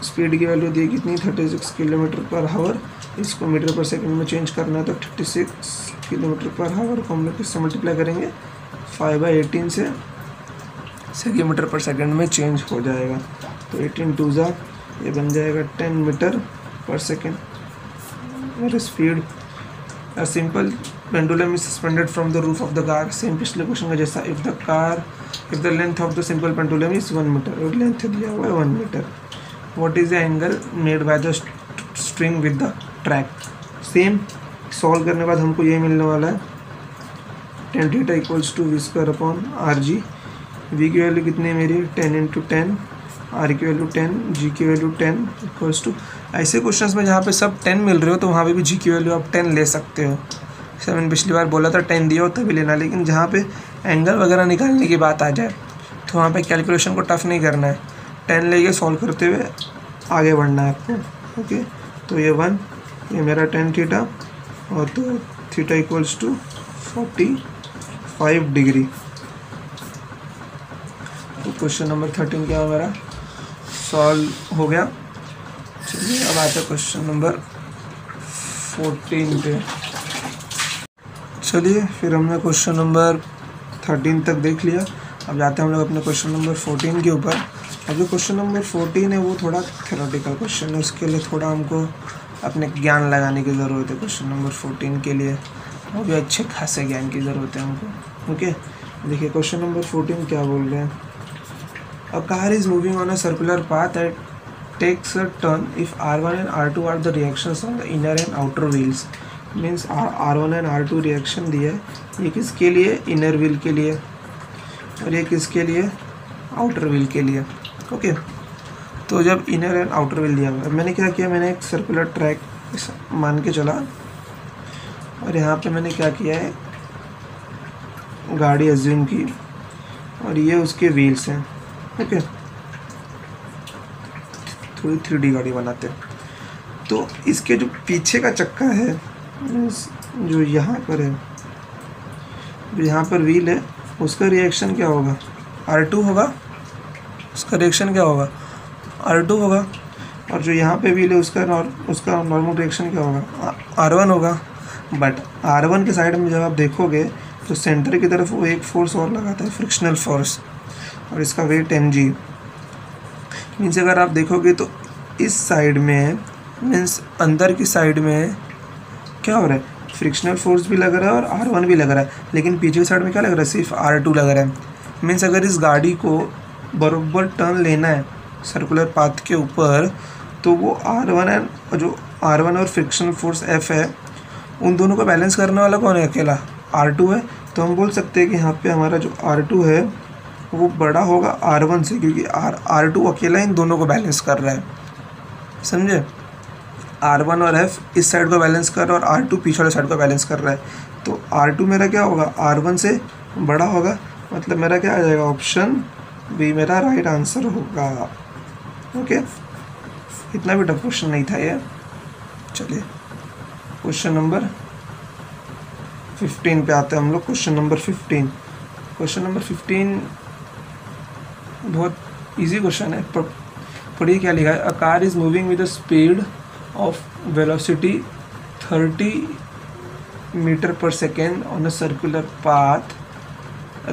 Speaker 1: speed की वैल्यू दी कितनी? 36 किलोमीटर पर हावर इसको मीटर पर सेकंड में चेंज करना है तो 36 किलोमीटर पर हावर को हम लोग किससे मल्टीप्लाई करेंगे? फाइव बाई एटीन से सेंटीमीटर पर सेकंड में चेंज हो जाएगा। तो एटीन टू ज़ा, ये बन जाएगा टेन मीटर पर सेकेंड मेरा speed simple pendulum is suspended from the roof of the car same पिछले क्वेश्चन का जैसा if the car if the length of the simple pendulum is one metre और length दिया हुआ है one metre what is the angle made by the string with the track same solve करने के बाद हमको ये मिलने वाला है। Tan theta equals to V square upon R G V की वैल्यू कितनी है मेरी? टेन इंटू टेन आर की वैल्यू टेन जी की वैल्यू टेन इक्वल्स टू ऐसे क्वेश्चंस में जहाँ पे सब टेन मिल रहे हो तो वहाँ पे भी जी की वैल्यू आप टेन ले सकते हो। जैसे मैंने पिछली बार बोला था टेन दिया हो तभी लेना, लेकिन जहाँ पे एंगल वगैरह निकालने की बात आ जाए तो वहाँ पे कैलकुलेशन को टफ नहीं करना है। टेन लेके सॉल्व करते हुए आगे बढ़ना है आपको ओके तो ये वन ये मेरा टेन थीटा और तो theta equals to forty five degree तो क्वेश्चन नंबर थर्टीन क्या मेरा सॉल्व हो गया। चलिए, अब आते हैं क्वेश्चन नंबर फोर्टीन पे। चलिए, फिर हमने क्वेश्चन नंबर थर्टीन तक देख लिया। अब जाते हैं हम लोग अपने क्वेश्चन नंबर फोर्टीन के ऊपर। अब जो क्वेश्चन नंबर फोर्टीन है, वो थोड़ा थेरोटिकल क्वेश्चन है। उसके लिए थोड़ा हमको अपने ज्ञान लगाने की ज़रूरत है क्वेश्चन नंबर फोर्टीन के लिए। वो भी अच्छे खासे ज्ञान की ज़रूरत है हमको। ओके देखिए क्वेश्चन नंबर फोर्टीन क्या बोल रहे हैं? A car is moving on a circular path at takes a turn if R one and R two are the reactions on the inner and outer wheels means R one and R two reaction दिया है। ये किसके लिए? Inner wheel के लिए। और ये किसके लिए? आउटर व्हील के लिए। ओके तो जब इनर एंड आउटर व्हील दिया हुआ मैंने क्या किया? मैंने एक सर्कुलर ट्रैक मान के चला। और यहाँ पे मैंने क्या किया है? गाड़ी एज्यूम की। और ये उसके व्हील्स हैं। ओके थोड़ी थ्री गाड़ी बनाते हैं। तो इसके जो पीछे का चक्का है जो यहाँ पर है, जो यहाँ पर व्हील है, उसका रिएक्शन क्या होगा? आर टू होगा? उसका रिएक्शन क्या होगा? आर टू होगा। और जो यहाँ पे व्हील है, उसका नॉर उसका नॉर्मल रिएक्शन क्या होगा? आर वन होगा। बट आर वन के साइड में जब आप देखोगे तो सेंटर की तरफ़ वो एक फोर्स और लगाता है फ्रिक्शनल फोर्स और इसका वेट एम जी मीन्स अगर आप देखोगे तो इस साइड में, मीन्स अंदर की साइड में क्या हो रहा है? फ्रिक्शनल फोर्स भी लग रहा है और आर वन भी लग रहा है। लेकिन पीछे साइड में क्या लग रहा है? सिर्फ़ आर टू लग रहा है। मीन्स अगर इस गाड़ी को बरोबर टर्न लेना है सर्कुलर पाथ के ऊपर तो वो आर वन एंड जो आर वन और फ्रिक्शनल फोर्स एफ़ है, उन दोनों को बैलेंस करने वाला कौन है? अकेला। आर टू है। तो हम बोल सकते हैं कि यहाँ पे हमारा जो आर टू है, वो बड़ा होगा आर वन से, क्योंकि आर आर टू अकेला इन दोनों को बैलेंस कर रहा है। समझे? आर वन और एफ़ इस साइड को बैलेंस कर रहा है और आर टू पीछे वाले साइड को बैलेंस कर रहा है। तो आर टू मेरा क्या होगा? आर वन से बड़ा होगा। मतलब मेरा क्या आ जाएगा? ऑप्शन बी मेरा राइट आंसर होगा। ओके इतना भी टफ क्वेश्चन नहीं था ये। चलिए। क्वेश्चन नंबर फिफ्टीन पे आते हैं हम लोग। Question number fifteen question number fifteen बहुत इजी क्वेश्चन है। पढ़िए क्या लिखा है? A car is moving with the speed of velocity 30 meter per second on a circular path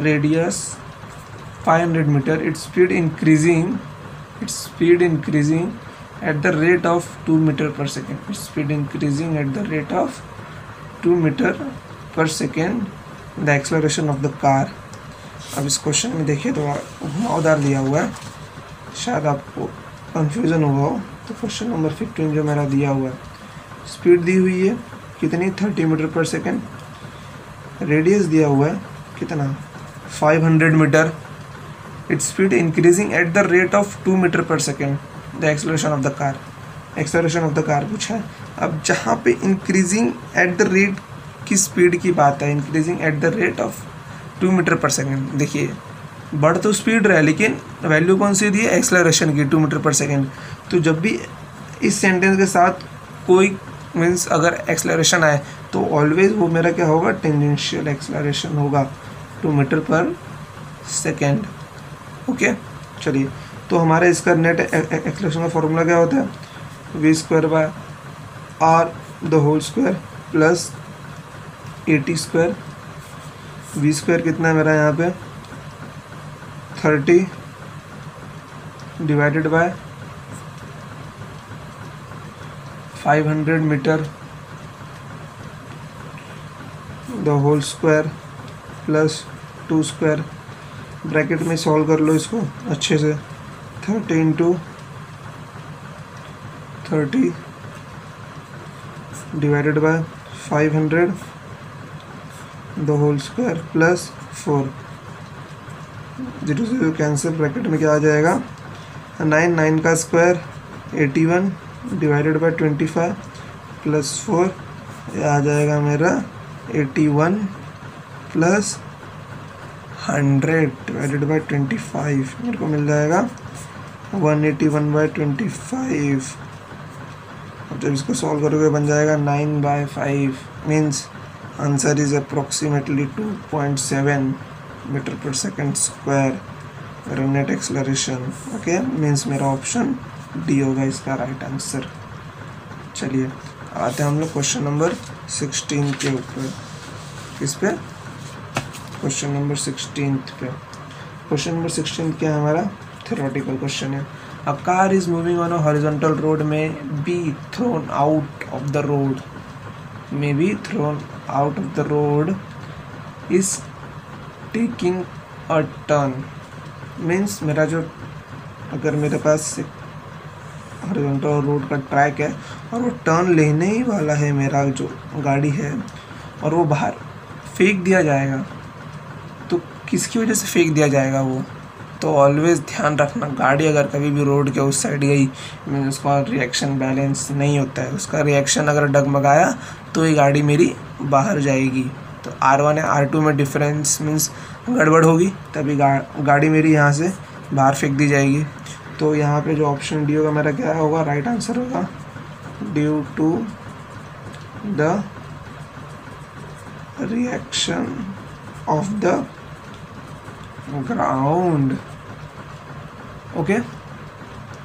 Speaker 1: radius 500 meter its speed increasing its speed increasing at the rate of 2 meter per second its speed increasing at the rate of 2 meter per second the acceleration of the car अब इस question में देखिए तो घुमावदार दिया हुआ है शायद आपको कंफ्यूजन हुआ हो तो क्वेश्चन नंबर फिफ्टीन जो मेरा दिया हुआ है। स्पीड दी हुई है कितनी? Thirty metre per second radius दिया हुआ है कितना? Five hundred metre it's speed increasing at the rate of two metre per second the acceleration of the car acceleration of the car पूछा है। अब जहाँ पे इंक्रीजिंग एट द रेट की स्पीड की बात है increasing at the rate of two metre per second देखिए, बढ़ तो स्पीड रहा है, लेकिन वैल्यू कौन सी दी है? एक्सलरेशन की टू मीटर पर सेकेंड तो जब भी इस सेंटेंस के साथ कोई मीन्स अगर एक्सलरेशन आए तो ऑलवेज वो मेरा क्या होगा? टेंजेंशियल एक्सलरेशन होगा। Two metre per second okay चलिए। तो हमारे इसका नेट एक्सलेशन का फॉर्मूला क्या होता है? V square by r the whole square plus a t square v square कितना है मेरा यहाँ पे? Thirty divided by five hundred metre the whole square plus two square bracket में सॉल्व कर लो इसको अच्छे से। Thirty into thirty divided by five hundred the whole square plus four zero zero cancel bracket में क्या आ जाएगा? नाइन नाइन का square eighty one divided by twenty five plus four आ जाएगा मेरा eighty one plus hundred divided by twenty five मेरे को मिल जाएगा one eighty one by twenty five अब जब इसको सॉल्व करोगे बन जाएगा nine by five means answer is approximately 2.7 metre per second square net acceleration okay means मेरा ऑप्शन डी होगा इसका राइट आंसर चलिए, आते हैं हम लोग क्वेश्चन नंबर सिक्सटीन के ऊपर. किस पे? क्वेश्चन नंबर सिक्सटीन पे. क्वेश्चन नंबर सिक्सटीन क्या है हमारा? थेरोटिकल क्वेश्चन है. A car is moving on a horizontal road may be thrown out of the road may be thrown out of the road is taking a turn means मेरा जो, अगर मेरे पास horizontal road का track है और वो टर्न लेने ही वाला है मेरा जो गाड़ी है और वो बाहर फेंक दिया जाएगा। तो किसकी वजह से फेंक दिया जाएगा वो? तो ऑलवेज ध्यान रखना गाड़ी अगर कभी भी रोड के उस साइड गई मीन उसका रिएक्शन बैलेंस नहीं होता है। उसका रिएक्शन अगर डगमगाया तो ये गाड़ी मेरी बाहर जाएगी। तो आर वन या आर टू में डिफरेंस मीन्स गड़बड़ होगी तभी गा, गाड़ी मेरी यहाँ से बाहर फेंक दी जाएगी। तो यहाँ पे जो ऑप्शन डी होगा, मेरा क्या होगा? राइट आंसर होगा due to the reaction of the ground okay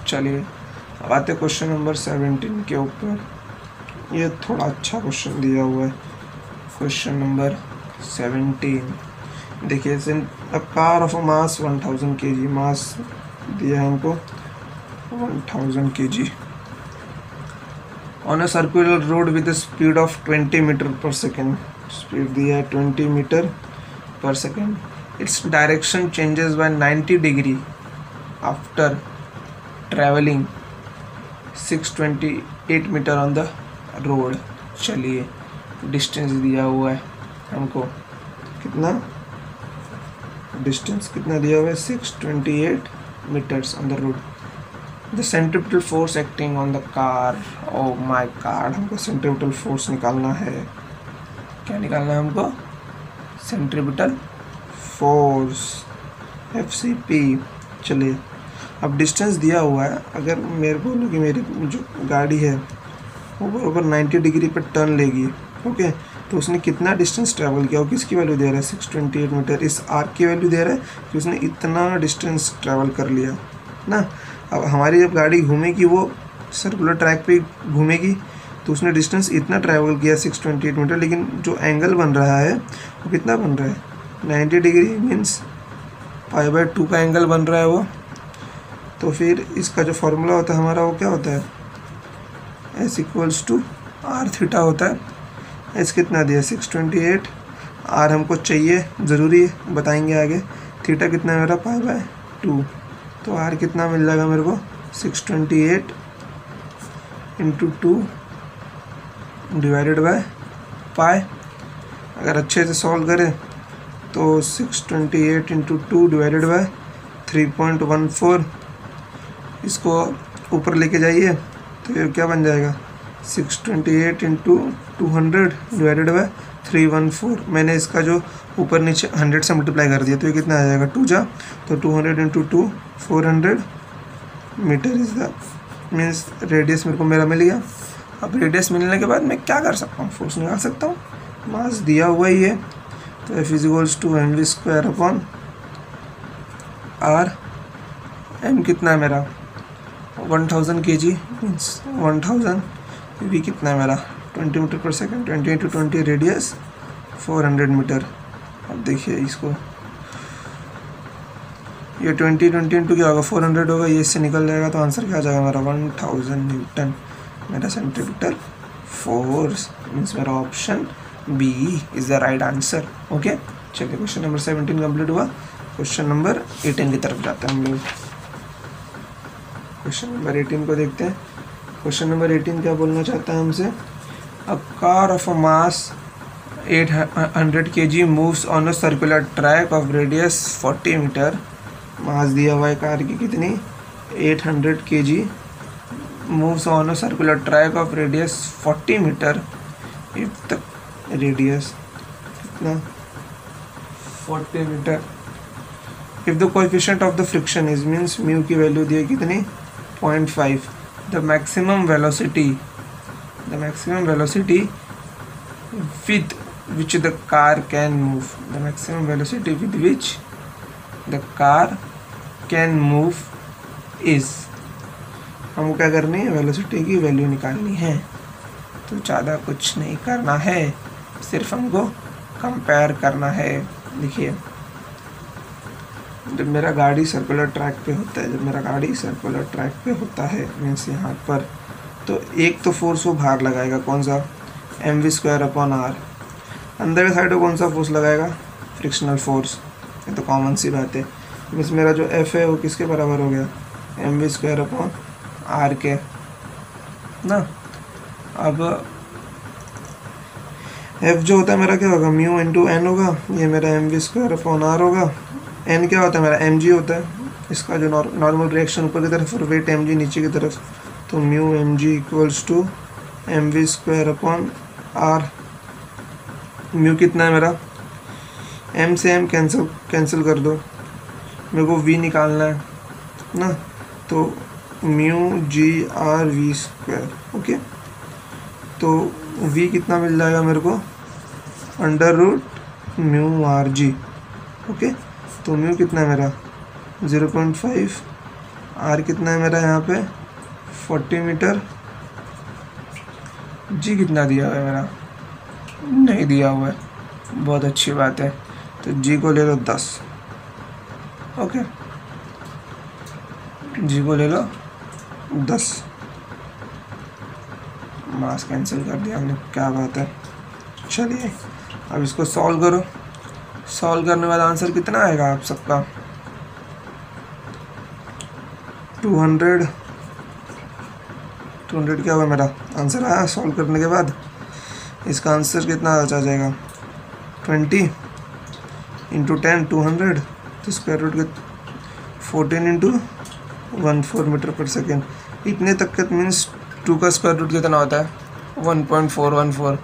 Speaker 1: चलिए, अब आते क्वेश्चन नंबर सेवेंटीन के ऊपर। ये थोड़ा अच्छा क्वेश्चन दिया हुआ है। क्वेश्चन नंबर सेवेंटीन देखिए car of a mass one thousand k g mass दिया है हमको। One thousand k g on a circular road with speed of twenty metre per second speed दिया है twenty metre per second it's direction changes by ninety degree after travelling six twenty eight metre on the road चलिए distance दिया हुआ है हमको। कितना? Distance कितना दिया हुआ है? Six twenty eight metres on the road the centripetal force acting on the car oh my car हमको सेंट्रिपिटल फोर्स निकालना है। क्या निकालना है हमको? एफ़ सी पी चलिए, अब डिस्टेंस दिया हुआ है। अगर मेरे बोलो कि मेरी जो गाड़ी है, वो बराबर नाइन्टी डिग्री पर टर्न लेगी। ओके तो उसने कितना डिस्टेंस ट्रैवल किया? वो किसकी वैल्यू दे रहा है? सिक्स ट्वेंटी एट मीटर इस आर्क की वैल्यू दे रहा है कि उसने इतना डिस्टेंस ट्रैवल कर लिया, ना? अब हमारी जब गाड़ी घूमेगी, वो सर्कुलर ट्रैक पे घूमेगी तो उसने डिस्टेंस इतना ट्रैवल किया सिक्स ट्वेंटी एट मीटर लेकिन जो एंगल बन रहा है, वो कितना बन रहा है? Ninety degree means five by two का एंगल बन रहा है वो। तो फिर इसका जो फॉर्मूला होता है, हमारा वो क्या होता है? S equals to r theta होता है। एस कितना दिया? सिक्स ट्वेंटी एट आर हमको चाहिए, ज़रूरी बताएँगे आगे। थीटा कितना मेरा? पाई बाय टू तो आर कितना मिल जाएगा मेरे को? Six twenty eight into two divided by pi अगर अच्छे से सॉल्व करें तो six twenty eight into two divided by three point one four इसको ऊपर लेके जाइए तो ये क्या बन जाएगा? Six twenty eight into two hundred divided by three one four मैंने इसका जो ऊपर नीचे हंड्रेड से मल्टीप्लाई कर दिया तो ये कितना आ जाएगा टू जा तो two hundred into two four hundred metre is the means radius मेरे को मेरा मिल गया। अब रेडियस मिलने के बाद मैं क्या कर सकता हूँ? फोर्स निकाल सकता हूँ? मास दिया हुआ ही है। तो F is equals to m v square upon r m कितना है मेरा? One thousand k g means one thousand v कितना है मेरा? Twenty metre per second twenty into twenty radius four hundred metre अब देखिए इसको। ये ट्वेंटी ट्वेंटी इंटू क्या होगा? फोर हंड्रेड होगा। ये इससे निकल जाएगा तो आंसर क्या आ जाएगा मेरा वन थाउज़ेंड न्यूटन मेरा सेंट्रीपिटल फोर्स मीन्स मेरा option B is the right answer okay चलिए क्वेश्चन नंबर सेवनटीन कंप्लीट हुआ। क्वेश्चन नंबर एटीन की तरफ़ जाते हैं हम लोग। क्वेश्चन नंबर एटीन को देखते हैं। क्वेश्चन नंबर एटीन क्या बोलना चाहता है हमसे? A car of a mass 800 kg moves on a circular track of radius 40 metre mass दिया हुआ है कार की कितनी 800 kg moves on a circular track of radius 40 metre if the radius कितना 40 metre if the coefficient of the friction is means mu की value दी है कितनी 0.5 the maximum velocity the maximum velocity with which the car can move the maximum velocity with which the car can move is हमको क्या करनी है? Velocity की value निकालनी है। तो ज़्यादा कुछ नहीं करना है। सिर्फ़ हमको कंपेयर करना है। देखिए, जब मेरा गाड़ी सर्कुलर ट्रैक पे होता है, जब मेरा गाड़ी सर्कुलर ट्रैक पे होता है मीन्स यहाँ पर तो एक तो फोर्स वो बाहर लगाएगा, कौन सा? M v square upon r अंदर के साइड में कौन सा फोर्स लगाएगा? फ्रिक्शनल फोर्स ये तो कॉमन सी बात है। मीन्स मेरा जो एफ़ है, वो किसके बराबर हो गया? M v square upon r के। ना? अब एफ़ जो होता है, मेरा क्या होगा? म्यू इंटू एन होगा। ये मेरा m v square upon r होगा। एन क्या होता है? मेरा एम जी होता है। इसका जो नॉर्मल रिएक्शन ऊपर की तरफ़ और वेट एम जी नीचे की तरफ़। तो mu m g equals to m v square upon r mu कितना है मेरा? एम से एम कैंसिल कैंसिल कर दो। मेरे को वी निकालना है, ना? तो mu g r v square okay तो वी कितना मिल जाएगा मेरे को? Under root mu r g okay तो म्यू कितना है मेरा? ज़ीरो पॉइंट फाइव आर कितना है मेरा यहाँ पे? Forty metre? जी कितना दिया हुआ है मेरा? नहीं दिया हुआ है। बहुत अच्छी बात है। तो जी को ले लो दस। ओके। जी को ले लो दस। मास कैंसिल कर दिया हमने। क्या बात है। चलिए, अब इसको सॉल्व करो। सॉल्व करने वाला आंसर कितना आएगा आप सबका? Two hundred. टू हंड्रेड क्या हुआ मेरा? आंसर आया सॉल्व करने के बाद? इसका आंसर कितना आ जाएगा? Twenty into ten two hundred तो स्क्वायर रूट के fourteen into one four metre per second इतने तक का मीन्स टू का स्क्वायर रूट कितना होता है? One point four one four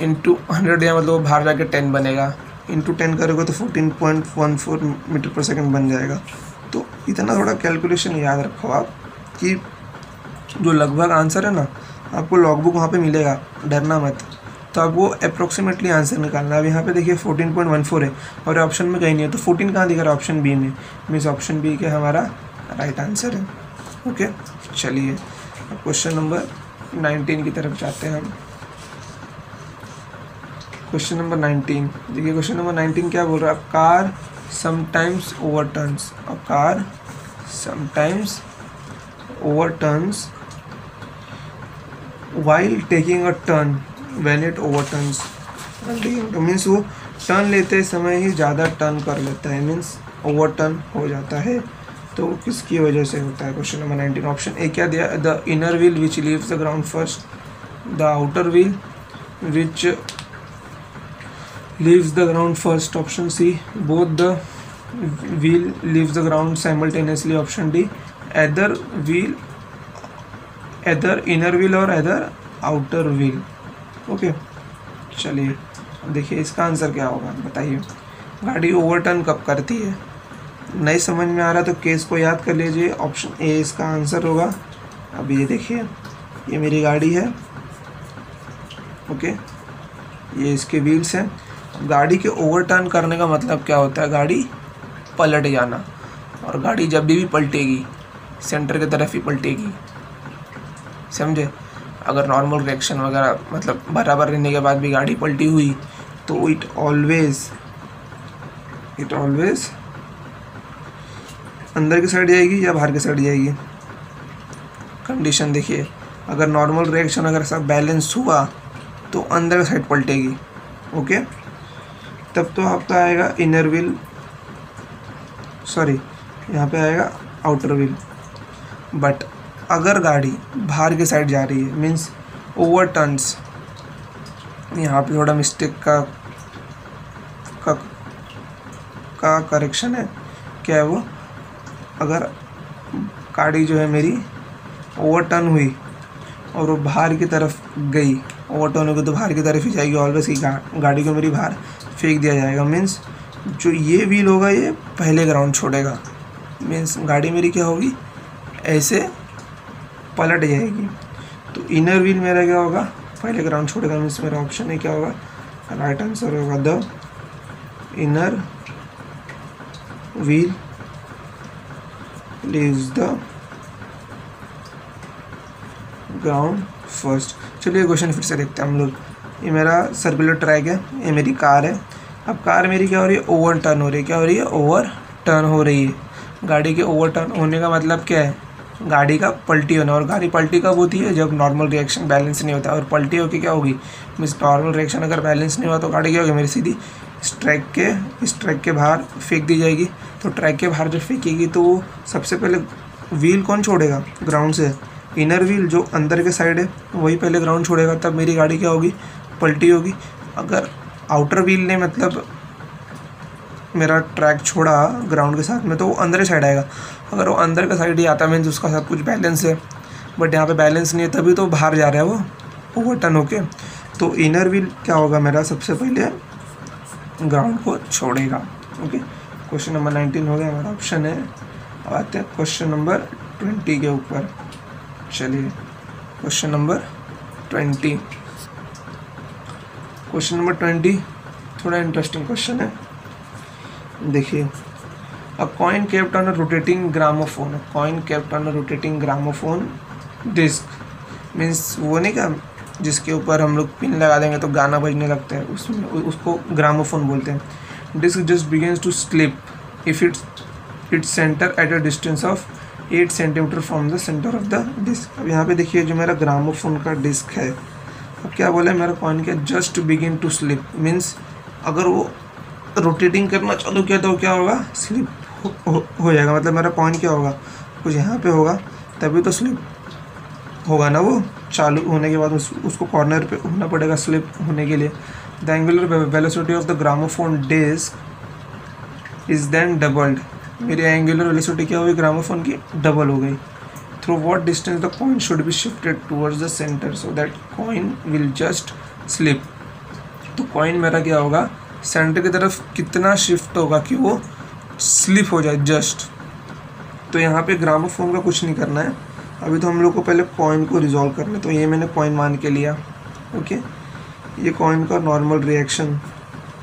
Speaker 1: into hundred या मतलब बाहर जाके टेन बनेगा। इंटू टेन करोगे तो fourteen point one four metre per second बन जाएगा। तो इतना थोड़ा कैलकुलेशन याद रखो आप कि जो लगभग आंसर है ना, आपको लॉगबुक वहाँ पर मिलेगा, डरना मत। तो आपको अप्रोक्सीमेटली आंसर निकालना। है अब यहाँ पे देखिए फोर्टीन पॉइंट वन फोर है और ऑप्शन में कहीं नहीं है तो फोर्टीन कहाँ दिख रहा है? ऑप्शन बी में। मीन्स ऑप्शन बी के हमारा राइट आंसर है। ओके चलिए, अब क्वेश्चन नंबर नाइनटीन की तरफ़ जाते हैं हम। क्वेश्चन नंबर नाइनटीन देखिए क्वेश्चन नंबर नाइनटीन क्या बोल रहा है? Car sometimes overturns a car sometimes overturns while taking a turn when it overturns means वो टर्न लेते समय ही ज़्यादा टर्न कर लेता है मीन्स ओवर टर्न हो जाता है। तो किसकी वजह से होता है? Question number nineteen option A क्या दिया? The inner wheel which leaves the ground first the outer wheel which leaves the ground first, option c both the wheel leaves the ground simultaneously, option d either wheel either inner wheel और either outer wheel okay चलिए देखिए इसका answer क्या होगा, बताइए। गाड़ी overturn कब करती है? नहीं समझ में आ रहा तो केस को याद कर लीजिए। ऑप्शन ए इसका आंसर होगा। अब ये देखिए, ये मेरी गाड़ी है। ओके ये इसके व्हील्स हैं। गाड़ी के ओवरटर्न करने का मतलब क्या होता है? गाड़ी पलट जाना। और गाड़ी जब भी भी पलटेगी सेंटर की तरफ़ ही पलटेगी। समझे? अगर नॉर्मल रिएक्शन वगैरह मतलब बराबर रहने के बाद भी गाड़ी पलटी हुई तो इट ऑलवेज इट ऑलवेज अंदर की साइड जाएगी या बाहर की साइड जाएगी? कंडीशन देखिए, अगर नॉर्मल रिएक्शन अगर सब बैलेंस हुआ तो अंदर की साइड पलटेगी ओके तब तो आपका आएगा इनर व्हील सॉरी यहाँ पे आएगा आउटर व्हील बट अगर गाड़ी बाहर के साइड जा रही है मीन्स ओवर टर्न्स यहाँ पे थोड़ा मिस्टेक का का का करेक्शन है क्या है वो? अगर गाड़ी जो है मेरी ओवर टर्न हुई और वो बाहर की तरफ़ गई ओवर टर्न होगी तो बाहर की तरफ़ ही जाएगी ऑलवेज की गा, गाड़ी को मेरी बाहर फेंक दिया जाएगा। मीन्स जो ये व्हील होगा ये पहले ग्राउंड छोड़ेगा। मीन्स गाड़ी मेरी क्या होगी? ऐसे पलट जाएगी। तो इनर व्हील मेरा क्या होगा, पहले ग्राउंड छोड़ेगा मीन्स मेरा ऑप्शन है क्या होगा? राइट आंसर होगा the inner wheel leaves the ground first चलिए क्वेश्चन फिर से देखते हैं हम लोग। ये मेरा सर्कुलर ट्रैक है, ये मेरी कार है। अब कार मेरी क्या हो रही है? ओवर टर्न हो रही है। क्या हो रही है? ओवर टर्न हो रही है। गाड़ी के ओवर टर्न होने का मतलब क्या है? गाड़ी का पलटी होना, और गाड़ी पलटी कब होती है? जब नॉर्मल रिएक्शन बैलेंस नहीं होता, और पलटी होकर क्या होगी? मीन्स नॉर्मल रिएक्शन अगर बैलेंस नहीं हुआ तो गाड़ी क्या होगी? मेरी सीधी इस ट्रैक के इस ट्रैक के बाहर फेंक दी जाएगी। तो ट्रैक के बाहर जब फेंकेगी तो सबसे पहले व्हील कौन छोड़ेगा? ग्राउंड से। इनर व्हील जो अंदर के साइड है, वही पहले ग्राउंड छोड़ेगा, तब मेरी गाड़ी क्या होगी? पलटी होगी। अगर आउटर व्हील ने मतलब मेरा ट्रैक छोड़ा ग्राउंड के साथ में तो वो अंदर साइड आएगा। अगर वो अंदर का साइड ही आता मीन्स उसका साथ कुछ बैलेंस है। बट यहाँ पे बैलेंस नहीं है, तभी तो बाहर जा रहा है वो ओवर टर्न होके। तो इनर व्हील क्या होगा मेरा? सबसे पहले ग्राउंड को छोड़ेगा ओके क्वेश्चन नंबर नाइनटीन हो गया, हमारा ऑप्शन है। अब आते हैं क्वेश्चन नंबर ट्वेंटी के ऊपर। चलिए question number twenty question number twenty थोड़ा इंटरेस्टिंग क्वेश्चन है। देखिए a coin kept on rotating gramophone coin kept on rotating gramophone disc means वो नहीं क्या जिसके ऊपर हम लोग पिन लगा देंगे तो गाना बजने लगता है, उसमें, उसको ग्रामोफोन बोलते हैं। Disc just begins to slip if its its centre at a distance of eight centimetre from the centre of the disc अब यहाँ पे देखिए जो मेरा ग्रामोफोन का डिस्क है, अब क्या बोला है? मेरा कॉइन क्या just begin to slip means अगर वो रोटेटिंग करना चालू किया तो क्या होगा? स्लिप हो, हो, हो जाएगा। मतलब मेरा पॉइंट क्या होगा? कुछ यहाँ पे होगा। तभी तो स्लिप होगा ना वो? चालू होने के बाद उस, उसको कॉर्नर पे होना पड़ेगा स्लिप होने के लिए। The angular velocity of the gramophone disc is then doubled मेरी एंगुलर वेलोसिटी क्या हुई? ग्रामोफोन की डबल हो गई। Through what distance the coin should be shifted towards the centre so that coin will just slip तो coin मेरा क्या होगा? सेंटर की तरफ़ कितना शिफ्ट होगा कि वो स्लिप हो जाए जस्ट तो यहाँ पे ग्रामोफोन का कुछ नहीं करना है। अभी तो हम लोग को पहले कॉइन को रिजॉल्व करना है। तो ये मैंने कॉइन मान के लिया। ओके ये कॉइन का नॉर्मल रिएक्शन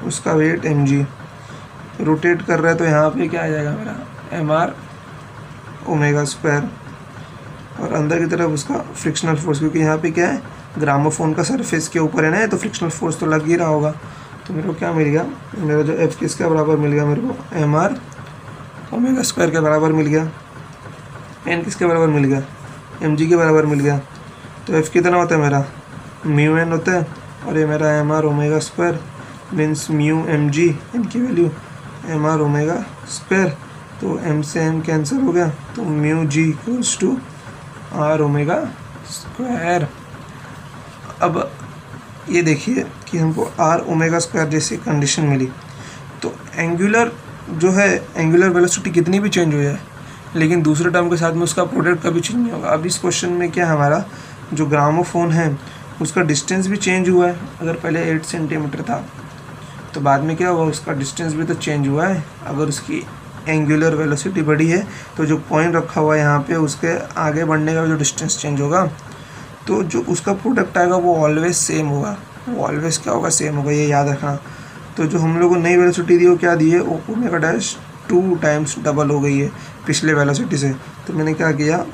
Speaker 1: उसका वेट एम जी रोटेट कर रहा है तो यहाँ पे क्या आ जाएगा मेरा? एम आर ओमेगा स्क्वायर और अंदर की तरफ़ उसका फ्रिक्शनल फोर्स क्योंकि यहाँ पे क्या है? ग्रामोफोन का सरफेस के ऊपर है ना तो फ्रिक्शनल फोर्स तो लग ही रहा होगा। तो मेरे को क्या मिल गया? मेरा जो एफ़ किसके बराबर मिल गया मेरे को एम आर ओमेगा स्क्वायर के बराबर मिल गया। एन किसके बराबर मिल गया? एम जी के बराबर मिल गया। तो एफ़ कितना होता है मेरा? म्यू एन होता है और ये मेरा m r omega square means mu m g N की value m r omega square तो एम से एम कैंसिल हो गया। तो mu g equals to r omega square अब ये देखिए कि हमको आर ओमेगा स्क्वायर जैसी कंडीशन मिली। तो एंगुलर जो है एंगुलर वेलोसिटी कितनी भी चेंज हो जाए लेकिन दूसरे टर्म के साथ में उसका प्रोडक्ट कभी चेंज नहीं होगा। अब इस क्वेश्चन में क्या हमारा जो ग्रामोफोन है, उसका डिस्टेंस भी चेंज हुआ है। अगर पहले एट सेंटीमीटर था तो बाद में क्या हुआ, उसका डिस्टेंस भी तो चेंज हुआ है। अगर उसकी एंगुलर वेलोसिटी बढ़ी है तो जो पॉइंट रखा हुआ है यहाँ पे, उसके आगे बढ़ने का जो डिस्टेंस चेंज होगा तो जो उसका प्रोडक्ट आएगा वो ऑलवेज सेम होगा। वो ऑलवेज क्या होगा? सेम होगा, ये याद रखना। तो जो हम लोग को नई वेलोसिटी दी, वो क्या दी है? वो omega dash two times double हो गई है पिछले वेलोसिटी से। तो मैंने क्या किया?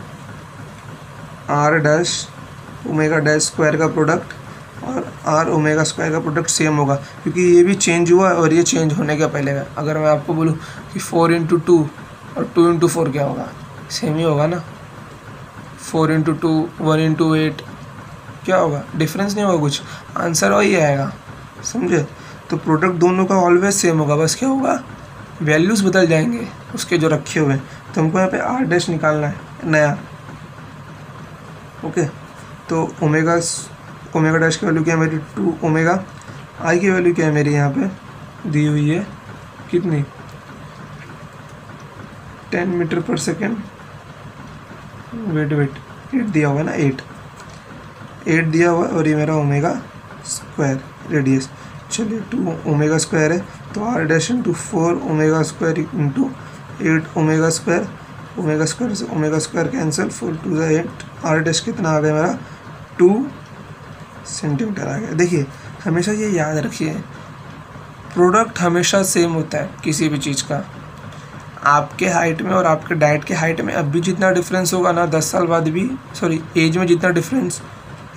Speaker 1: R dash omega dash square का प्रोडक्ट और आर ओमेगा स्क्वायर का प्रोडक्ट सेम होगा। क्योंकि ये भी चेंज हुआ और ये चेंज होने का पहले का। अगर मैं आपको बोलूँ कि फोर इंटू टू और टू इंटू फोर क्या होगा? सेम ही होगा ना? Four into two one into eight क्या होगा? डिफरेंस नहीं होगा कुछ? आंसर वही आएगा, समझे? तो प्रोडक्ट दोनों का ऑलवेज सेम होगा, बस क्या होगा? वैल्यूज़ बदल जाएँगे, उसके जो रखे हुए हैं। तो हमको यहाँ पे आर डैश निकालना है, नया। ओके तो ओमेगा ओमेगा डैश की वैल्यू क्या है मेरी? टू ओमेगा आई की वैल्यू क्या है मेरी यहाँ पे? दी हुई है, कितनी? Ten metre per second weight weight eight दिया हुआ है ना एट एट दिया हुआ है और ये मेरा ओमेगा स्क्वायर रेडियस चलिए टू ओमेगा स्क्वायर है तो R dash into four omega square into eight omega square omega square से omega square cancel four two ज़ा एट आर डैश कितना आ गया मेरा? टू सेंटीमीटर आ गया. देखिए, हमेशा ये याद रखिए प्रोडक्ट हमेशा सेम होता है किसी भी चीज़ का. आपके हाइट में और आपके डाइट के हाइट में अब भी जितना डिफरेंस होगा ना, दस साल बाद भी सॉरी एज में जितना डिफरेंस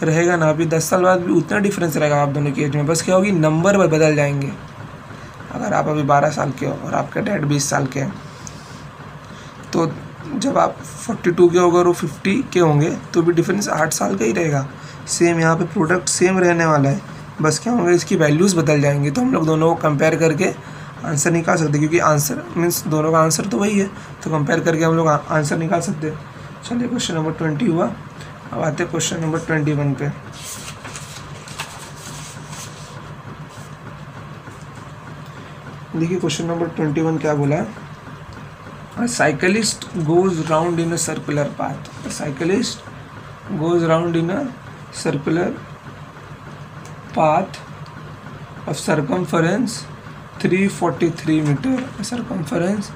Speaker 1: रहेगा ना, अभी दस साल बाद भी उतना डिफरेंस रहेगा आप दोनों की एज में। बस क्या होगी नंबर पर बदल जाएँगे। अगर आप अभी बारह साल के हो और आपके डैड बीस साल के हैं तो जब आप फोर्टी टू के होगा और वो फिफ्टी के होंगे तो भी डिफरेंस आठ साल का ही रहेगा। सेम यहाँ पे प्रोडक्ट सेम रहने वाला है। बस क्या होंगे, इसकी वैल्यूज़ बदल जाएँगे। तो हम लोग दोनों को कंपेयर करके आंसर निकाल सकते क्योंकि आंसर मीन्स दोनों का आंसर तो वही है। तो कंपेयर करके हम लोग आंसर निकाल सकते चलिए क्वेश्चन नंबर ट्वेंटी हुआ। अब आते क्वेश्चन नंबर ट्वेंटी वन पे। देखिए क्वेश्चन नंबर ट्वेंटी वन क्या बोला है? Cyclist goes round in circular path. A cyclist goes round in a circular path of circumference 343 meter. A circumference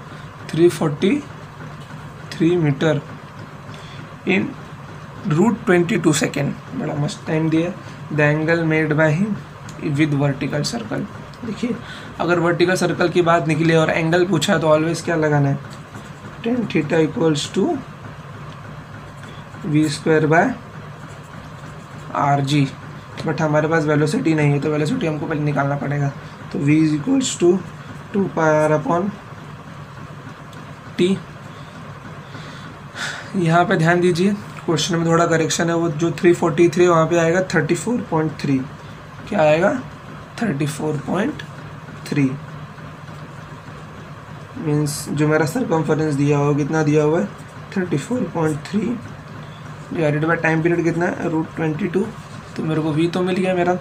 Speaker 1: 343 meter in root 22 second बड़ा मस्त time दिया। The angle made by him with vertical circle देखिए, अगर vertical circle की बात निकली और angle पूछा तो ऑलवेज क्या लगाना है? Tan theta equals to V square by R G but हमारे पास वेलोसिटी नहीं है तो वेलोसिटी हमको पहले निकालना पड़ेगा। तो v is equals to two pi R upon T यहाँ पे ध्यान दीजिए क्वेश्चन में थोड़ा करेक्शन है, वो जो थ्री फोर्टी थ्री वहाँ पर आएगा थर्टी फोर पॉइंट थ्री क्या आएगा? Thirty four point three means जो मेरा सरकमफरेंस दिया हुआ कितना दिया हुआ है? Thirty four point three divided by time period कितना है? रूट ट्वेंटी टू तो मेरे को वी तो मिल गया मेरा।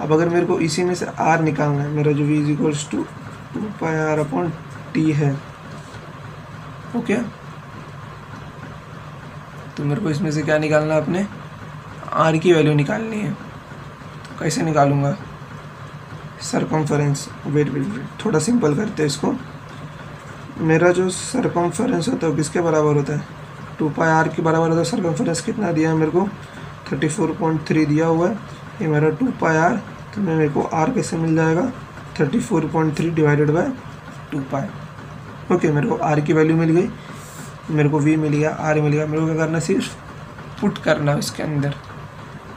Speaker 1: अब अगर मेरे को इसी में से आर निकालना है, मेरा जो V is equals to two pi R upon T है ओके तो मेरे को इसमें से क्या निकालना है अपने? आर की वैल्यू निकालनी है। तो कैसे निकालूँगा? सरकमफरेंस वेट वेट वेट थोड़ा सिंपल करते हैं इसको। मेरा जो सरकमफरेंस होता है किसके बराबर होता है? टू पाई आर के बराबर होता है। सरकमफरेंस कितना दिया है मेरे को? थर्टी फोर पॉइंट थ्री दिया हुआ है। ये मेरा टू पाई आर तो मेरे को आर कैसे मिल जाएगा? Thirty four point three divided by two pi. Okay मेरे को आर की वैल्यू मिल गई। मेरे को वी मिल गया आर मिल गया। मेरे को क्या करना सिर्फ़ पुट करना इसके अंदर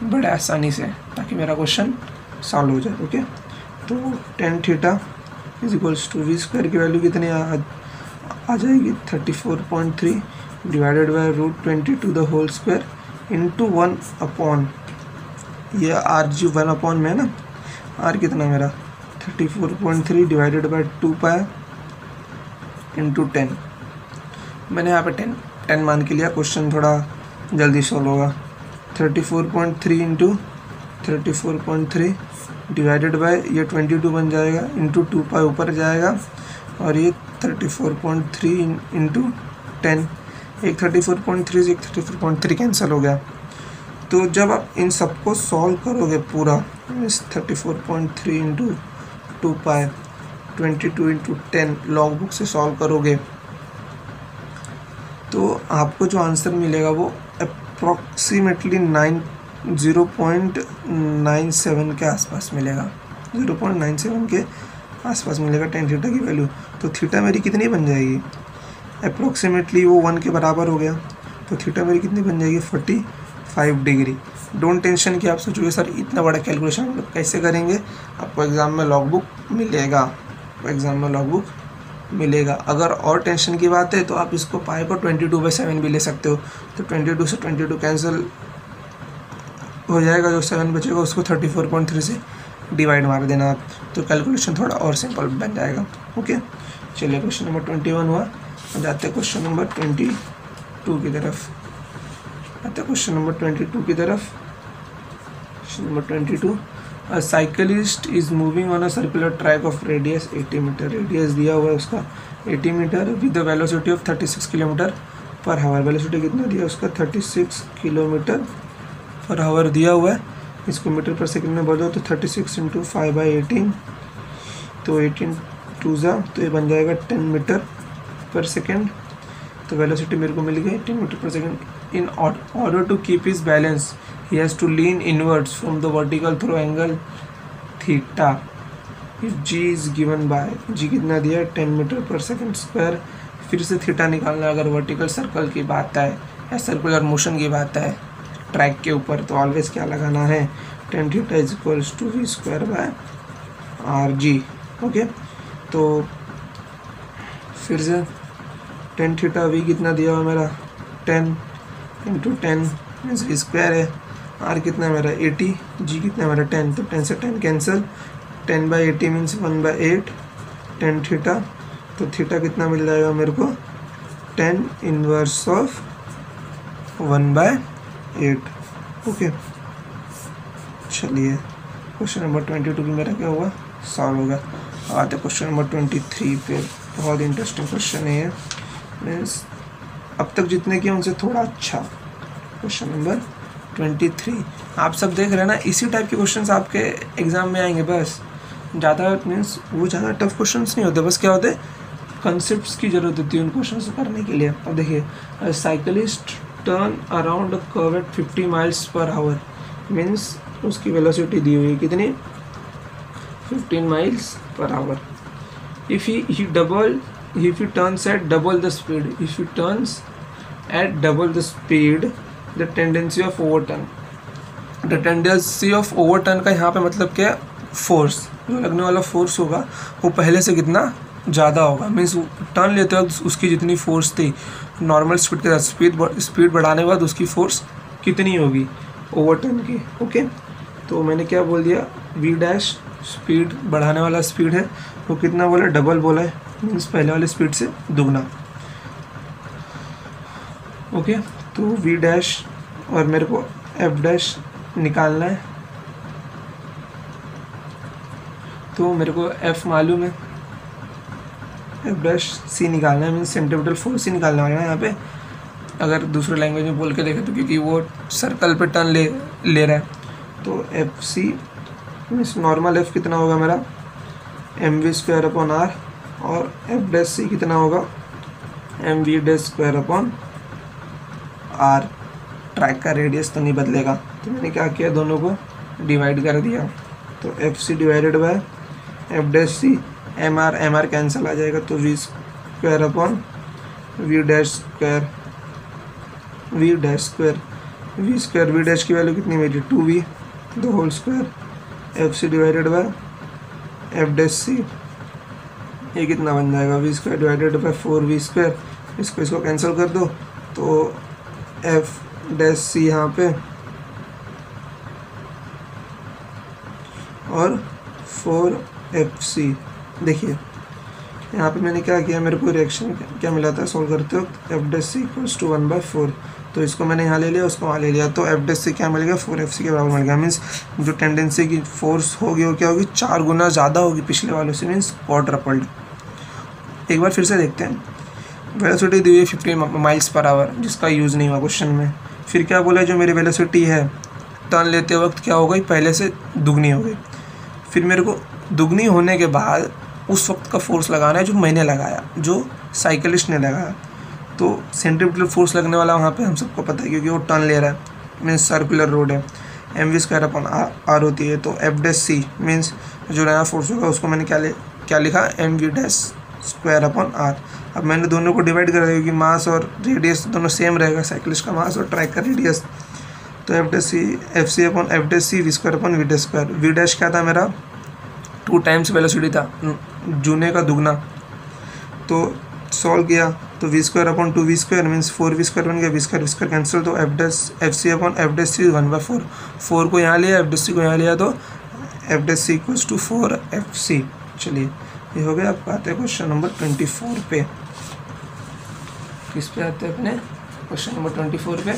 Speaker 1: बड़े आसानी से ताकि मेरा क्वेश्चन सॉल्व हो जाए ओके? तो tan theta is equals to V square की वैल्यू कितनी आ, आ जाएगी? Thirty four point three divided by root twenty two the whole square into one upon ये आर जी वन अपॉन में है ना? आर कितना है मेरा? Thirty four point three divided by two pi into ten मैंने यहाँ पे टेन टेन मान के लिया। क्वेश्चन थोड़ा जल्दी सॉल्व होगा। Thirty four point three into thirty four point three divided by ये ट्वेंटी टू बन जाएगा। इंटू टू पाई ऊपर जाएगा। और ये thirty four point three into ten एक थर्टी फोर पॉइंट थ्री से एक thirty four point three cancel हो गया। तो जब आप इन सबको सॉल्व करोगे पूरा means thirty four point three into two pi twenty two into ten log book से सॉल्व करोगे तो आपको जो आंसर मिलेगा वो approximately nine zero point nine seven के आसपास मिलेगा। ज़ीरो पॉइंट नाइन सेवन के आसपास मिलेगा टेन थीटा की वैल्यू तो थीटा मेरी कितनी बन जाएगी? अप्रॉक्सीमेटली वो वन के बराबर हो गया। तो थीटा मेरी कितनी बन जाएगी? Forty five degree don't tension कि आप सोचोगे, सर, इतना बड़ा कैलकुलेशन हम लोग कैसे करेंगे? आपको एग्ज़ाम में लॉग बुक मिलेगा। आपको एग्ज़ाम में लॉग बुक मिलेगा। अगर और टेंशन की बात है तो आप इसको पाए को ट्वेंटी टू बाई सेवन भी ले सकते हो। तो ट्वेंटी टू से ट्वेंटी टू कैंसिल हो जाएगा। जो सेवन बचेगा, उसको थर्टी फोर पॉइंट थ्री से डिवाइड मार देना आप। तो कैलकुलेशन थोड़ा और सिंपल बन जाएगा। ओके चलिए क्वेश्चन नंबर ट्वेंटी वन हुआ जाते क्वेश्चन नंबर ट्वेंटी टू की तरफ़। आते क्वेश्चन नंबर ट्वेंटी टू की तरफ़। Question number twenty two a cyclist is moving on a circular track of radius 80 metre radius दिया हुआ है उसका 80 metre with the velocity of 36 kilometre per hour velocity कितना दिया उसका? 36 किलोमीटर पर हावर दिया हुआ है। इसको मीटर पर सेकंड में बढ़ो तो 36 six into five by eighteen तो एटीन टू ज़ा तो ये बन जाएगा 10 मीटर पर सेकेंड तो वेलोसिटी मेरे को मिल गई 10 metre per second in order to keep is balance he has to lean inwards from the vertical through angle theta if G is given by G कितना दिया? Ten metre per second square फिर से theta निकालना अगर vertical circle की बात है या सर्कुलर मोशन की बात है ट्रैक के ऊपर तो ऑलवेज क्या लगाना है? Tan theta is equals to V square by R G okay तो फिर से टेन थीटा वी कितना दिया हुआ मेरा? Ten into ten means square है। आर कितना मेरा? एटी जी कितना मेरा? टेन तो टेन से ten cancel ten by eighty means one by eight tan theta तो थीटा कितना मिल जाएगा मेरे को? Tan inverse of one by eight okay चलिए। क्वेश्चन नंबर ट्वेंटी टू भी मेरा क्या होगा सॉल्व होगा आते क्वेश्चन नंबर ट्वेंटी थ्री पे। बहुत इंटरेस्टिंग क्वेश्चन है मीन्स अब तक जितने किए उनसे थोड़ा अच्छा। क्वेश्चन नंबर ट्वेंटी थ्री आप सब देख रहे हैं ना, इसी टाइप के क्वेश्चंस आपके एग्ज़ाम में आएँगे, बस। ज़्यादा मीन्स वो ज़्यादा टफ क्वेश्चंस नहीं होते, बस क्या होते कंसेप्ट की ज़रूरत होती है उन क्वेश्चन को करने के लिए। अब देखिए cyclist turn around curve at fifty miles per hour means उसकी वेलोसिटी दी हुई है कितनी? Fifteen miles per hour if he he double if he turns at double the speed, if he turns at double the speed, the tendency of overturn. The tendency of overturn का यहाँ पे मतलब क्या force जो लगने वाला force होगा, वो पहले से कितना? ज़्यादा होगा. मीन्स टर्न लेते वक्त उसकी जितनी फोर्स थी नॉर्मल स्पीड के साथ स्पीड स्पीड बढ़ाने के बाद उसकी फोर्स कितनी होगी? ओवरटर्न की. ओके तो मैंने क्या बोल दिया? वी डैश स्पीड बढ़ाने वाला स्पीड है. वो कितना बोला? डबल बोला है। मीन्स पहले वाले स्पीड से दुगना। ओके तो वी डैश और मेरे को एफ़ डैश निकालना है। तो मेरे को एफ़ मालूम है। एफ़ डैश सी निकालना है मीन्स सेंटीमीटर फोर सी निकालना होगा यहाँ पे। अगर दूसरे लैंग्वेज में बोल के देखें तो क्योंकि वो सर्कल पे टर्न ले ले रहा है। तो F C means normal F कितना होगा मेरा? M V square upon R और एफ़ डैश सी कितना होगा? M V dash square upon R track का रेडियस तो नहीं बदलेगा। तो मैंने क्या किया? दोनों को डिवाइड कर दिया। तो F C divided by F dash C M R M R cancel आ जाएगा। तो V square upon V dash square V dash square V square V dash की वैल्यू कितनी मेरी? Two V the whole square F C divided by F dash C ये कितना बन जाएगा? V square divided by four V square इसको इसको cancel कर दो। तो एफ़ डैश सी यहाँ पे। और फोर एफ़ सी देखिए, यहाँ पे मैंने क्या किया? मेरे को रिएक्शन क्या मिला था? सॉल्व करते वक्त F dash C equals to one by four तो इसको मैंने यहाँ ले लिया, उसको वहाँ ले लिया। तो एफ़ डैश सी क्या मिल गया? फोर एफ़ सी के बराबर मिल गया। मीन्स जो टेंडेंसी की फोर्स होगी, वो क्या होगी? चार गुना ज़्यादा होगी पिछले वालों से मीन्स क्वाड्रपल्ड एक बार फिर से देखते हैं। वेलोसिटी दी हुई फिफ्टी माइल्स पर आवर जिसका यूज़ नहीं हुआ क्वेश्चन में। फिर क्या बोला जो मेरी वेलोसिटी है? टर्न लेते वक्त क्या हो गई? पहले से दुगनी हो गई। फिर मेरे को दुगनी होने के बाद उस वक्त का फोर्स लगाना है जो मैंने लगाया, जो साइकिलिस्ट ने लगाया। तो सेंट्रीपिटल फोर्स लगने वाला वहाँ पे हम सबको पता है, क्योंकि वो टर्न ले रहा है मीन्स सर्कुलर रोड है। M V square upon R होती है तो एफ़ डेस सी मीन्स जो नया फोर्स होगा, उसको मैंने क्या क्या लिखा? M V dash square upon R अब मैंने दोनों को डिवाइड कर दिया, क्योंकि मास और रेडियस दोनों सेम रहेगा साइकिलिस्ट का मास और ट्रैक का रेडियस तो F dash C F C upon F dash C V square upon V dash square V dash क्या था मेरा? टू टाइम्स वेलोसिटी था, जूने का दुगना। तो सॉल्व किया। तो V square upon two V square means four V square बन गया। V square V square cancel तो F dash F C upon F dash C one by four four को यहाँ लिया एफ़ डेस सी को यहाँ लिया तो F dash C equals to four F C चलिए, ये हो गया आपका आते हैं क्वेश्चन नंबर ट्वेंटी फोर पे। किस पे आते हैं अपने? क्वेश्चन नंबर ट्वेंटी फोर पे।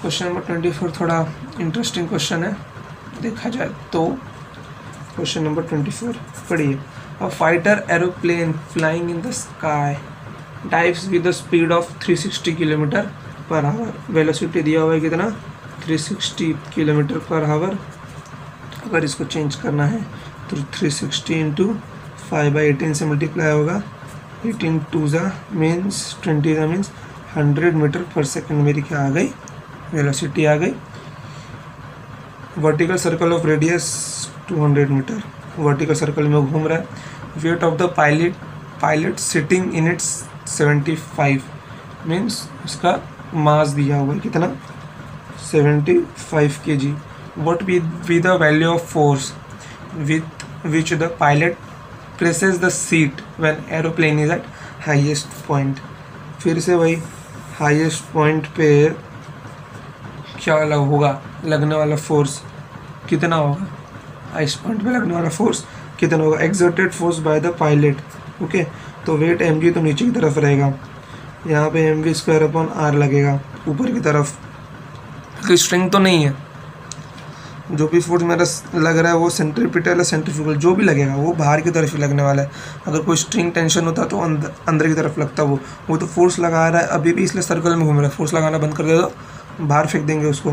Speaker 1: क्वेश्चन नंबर ट्वेंटी फोर थोड़ा इंटरेस्टिंग क्वेश्चन है। देखा जाए तो क्वेश्चन नंबर ट्वेंटी फोर पढ़िए। A fighter aeroplane flying in the sky dives with the speed of 360 kilometre per hour velocity दिया हुआ है कितना? 360 किलोमीटर पर आवर अगर इसको चेंज करना है तो 360 sixty into five by eighteen से मल्टीप्लाई होगा। एटीन टू ज़ा मीन्स ट्वेंटी ज़ा means hundred metre per second मेरी क्या आ गई? वेलोसिटी आ गई। Vertical circle of radius 200 metre vertical circle में घूम रहा है। Weight of the pilot pilot sitting in its 75 means उसका मास दिया हुआ है, कितना? 75 K G what be be the value of force with which the pilot presses the seat when aeroplane is at highest point फिर से वही highest point पे क्या वाला होगा? लगने वाला फोर्स कितना होगा? हाईएस्ट पॉइंट पे लगने वाला फोर्स कितना होगा? Exerted force by the pilot okay तो वेट एम जी तो नीचे की तरफ़ रहेगा। यहाँ पे M V square upon R लगेगा ऊपर की तरफ़। क्योंकि स्ट्रिंग तो नहीं है। जो भी फोर्स मेरा लग रहा है वो सेंट्रीपिटल या सेंट्रीफ्यूगल जो भी लगेगा वो बाहर की तरफ़ ही लगने वाला है। अगर कोई स्ट्रिंग टेंशन होता तो अंदर अंदर की तरफ़ लगता वो। वो तो फोर्स लगा रहा है अभी भी इसलिए सर्कल में घूम रहा है। फोर्स लगाना बंद कर दे तो बाहर फेंक देंगे उसको।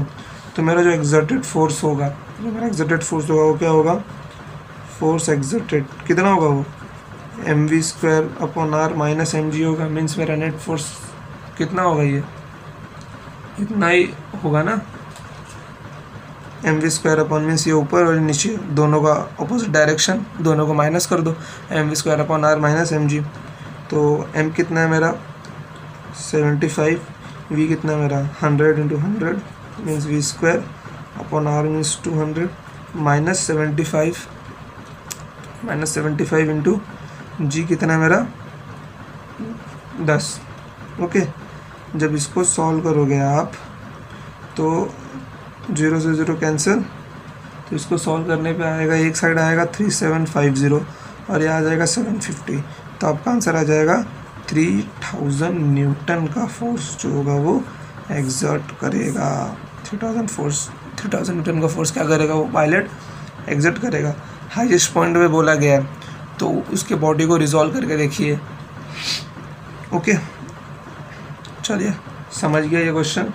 Speaker 1: तो मेरा जो एग्जर्टेड फोर्स होगा जो मेरा एग्जर्टेड फोर्स होगा वो क्या होगा? फोर्स एग्जर्टेड कितना होगा वो? M V square upon R minus M G होगा मीन्स मेरा नेट फोर्स कितना होगा ये? इतना ही होगा ना? M V square upon means ये ऊपर और नीचे, दोनों का अपोजिट डायरेक्शन दोनों को माइनस कर दो। M V square upon R minus M G तो एम कितना है मेरा? सेवेंटी फाइव वी कितना है मेरा? Hundred into hundred means V square upon R means two hundred minus seventy five minus seventy five into G कितना है मेरा? दस। ओके। जब इसको सॉल्व करोगे आप तो ज़ीरो से ज़ीरो कैंसिल तो इसको सॉल्व करने पे आएगा, एक साइड आएगा थ्री सेवन फाइव ज़ीरो और यह आ जाएगा सेवन फिफ्टी तो आपका आंसर आ जाएगा थ्री थाउज़ेंड न्यूटन का फोर्स जो होगा वो एग्जर्ट करेगा। Three thousand force three thousand newton का फोर्स क्या करेगा वो पायलट एग्जर्ट करेगा। हाईएस्ट पॉइंट पे बोला गया है। तो उसके बॉडी को रिजॉल्व करके देखिए। ओके चलिए, समझ गया ये क्वेश्चन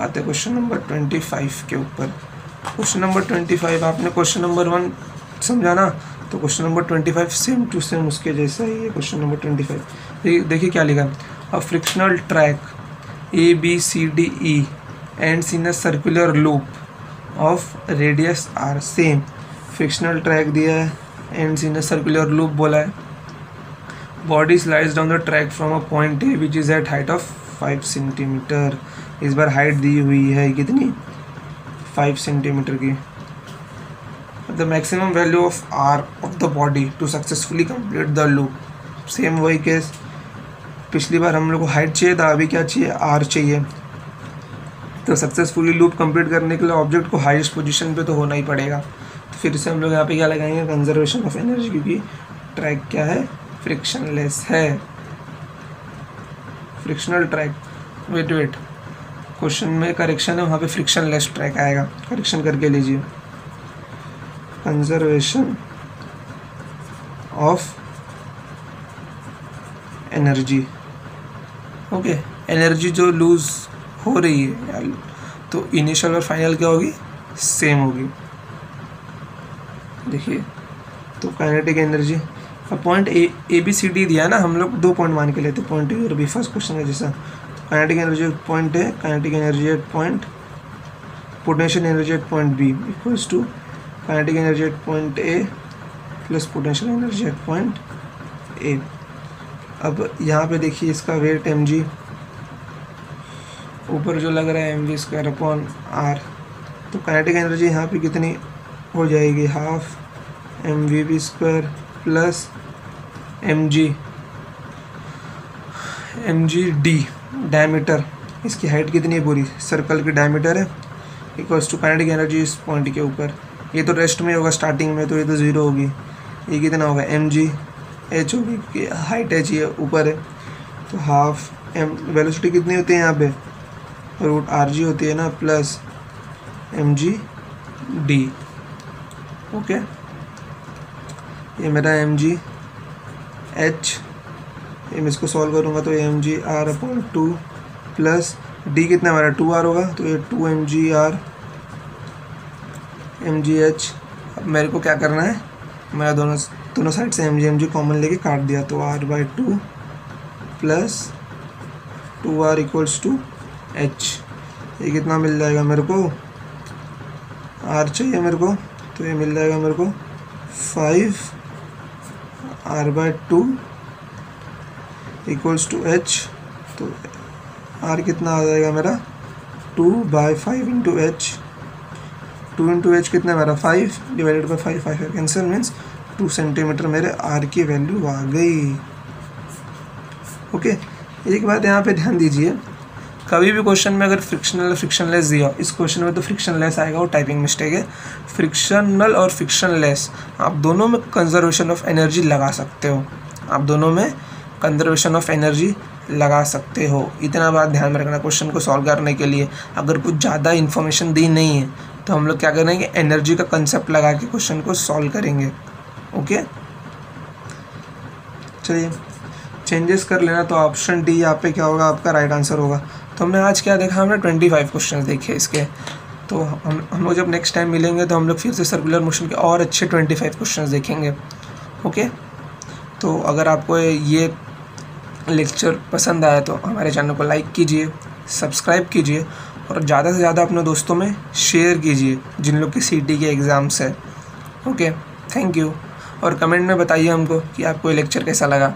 Speaker 1: आते क्वेश्चन नंबर ट्वेंटी फाइव के ऊपर। क्वेश्चन नंबर ट्वेंटी फाइव आपने क्वेश्चन नंबर वन समझा ना? तो question number twenty five same to same उसके जैसा ही है क्वेश्चन नंबर ट्वेंटी फाइव देखिए क्या लिखा a frictional track A B C D E and in a circular loop of radius R same frictional track दिया है। And in a circular loop बोला है body slides down the track from a point A which is at height of five centimetre इस बार height दी हुई है कितनी? फाइव सेंटीमीटर की. The maximum value of R of the body to successfully complete the loop same वही case पिछली बार हम लोग को हाइट चाहिए था, अभी क्या चाहिए? आर चाहिए. तो सक्सेसफुली लूप कंप्लीट करने के लिए ऑब्जेक्ट को हाइस्ट पोजीशन पे तो होना ही पड़ेगा. फिर से हम लोग यहाँ पे क्या लगाएँगे? कंजर्वेशन ऑफ़ एनर्जी क्योंकि ट्रैक क्या है? फ्रिक्शनलेस है। Frictional track wait wait question में करेक्शन है, वहाँ पे फ्रिक्शन लेस ट्रैक आएगा। करेक्शन करके लीजिए। Conservation of energy okay energy जो लूज हो रही है तो इनिशियल और फाइनल क्या होगी? सेम होगी। देखिए तो काइनेटिक एनर्जी अब point A A B C D दिया ना, हम लोग दो पॉइंट मान के लेते पॉइंट ए और बी फ़र्स्ट क्वेश्चन है जैसा। Kinetic energy at point A kinetic energy at point potential energy at point B equals to kinetic energy at point A plus potential energy at point A अब यहाँ पे देखिए इसका weight M G ऊपर जो लग रहा है M V square upon R तो काइनेटिक एनर्जी यहाँ पे कितनी हो जाएगी half M V B square plus M G M G D diameter इसकी हाइट कितनी है पूरी? सर्कल की डायमीटर है इक्वल्स टू काइनेटिक एनर्जी इस पॉइंट के ऊपर. ये तो रेस्ट में होगा स्टार्टिंग में तो ये तो ज़ीरो होगी. ये कितना होगा? एम जी एच होगी हाइट एच ये ऊपर है. तो हाफ़ एम वेलोसिटी कितनी होती है यहाँ पे? रूट आर जी होती है ना plus M G D okay. ये मेरा एम जी एच ये मैं इसको सॉल्व करूँगा तो M G R upon two plus D कितना हमारा टू आर होगा? तो ये two M G R M G H अब मेरे को क्या करना है? मेरा दोनों दोनों साइड से M G M G common लेके काट दिया। तो R by two plus two R equals to H ये कितना मिल जाएगा मेरे को? आर चाहिए मेरे को। तो ये मिल जाएगा मेरे को five R by two equals to H तो आर कितना आ जाएगा मेरा? Two by five into H two into H कितना मेरा? Five divided by five five cancel means two centimetre मेरे आर की वैल्यू आ गई। ओके एक बात यहाँ पे ध्यान दीजिए। कभी भी क्वेश्चन में अगर फ्रिक्शनल फ्रिक्शनलेस दिया, इस क्वेश्चन में तो फ्रिक्शनलेस आएगा, वो टाइपिंग मिस्टेक है। फ्रिक्शनल और फ्रिक्शनलेस आप दोनों में कंजर्वेशन ऑफ़ एनर्जी लगा सकते हो। आप दोनों में कंजर्वेशन ऑफ़ एनर्जी लगा सकते हो। इतना बात ध्यान में रखना क्वेश्चन को सॉल्व करने के लिए। अगर कुछ ज़्यादा इन्फॉर्मेशन दी नहीं है तो हम लोग क्या करेंगे? एनर्जी का कंसेप्ट लगा के क्वेश्चन को सॉल्व करेंगे। ओके चलिए चेंजेस कर लेना तो ऑप्शन डी यहाँ पे क्या होगा? आपका राइट आंसर होगा। तो हमने आज क्या देखा? हमने ट्वेंटी फाइव क्वेश्चन देखे इसके। तो हम हम लोग जब नेक्स्ट टाइम मिलेंगे तो हम लोग फिर से सर्कुलर मोशन के और अच्छे ट्वेंटी फाइव क्वेश्चन देखेंगे। ओके तो अगर आपको ये लेक्चर पसंद आया तो हमारे चैनल को लाइक कीजिए सब्सक्राइब कीजिए और ज़्यादा से ज़्यादा अपने दोस्तों में शेयर कीजिए, जिन लोग के सीटी के एग्ज़ाम्स हैं। ओके थैंक यू और कमेंट में बताइए हमको कि आपको ये लेक्चर कैसा लगा।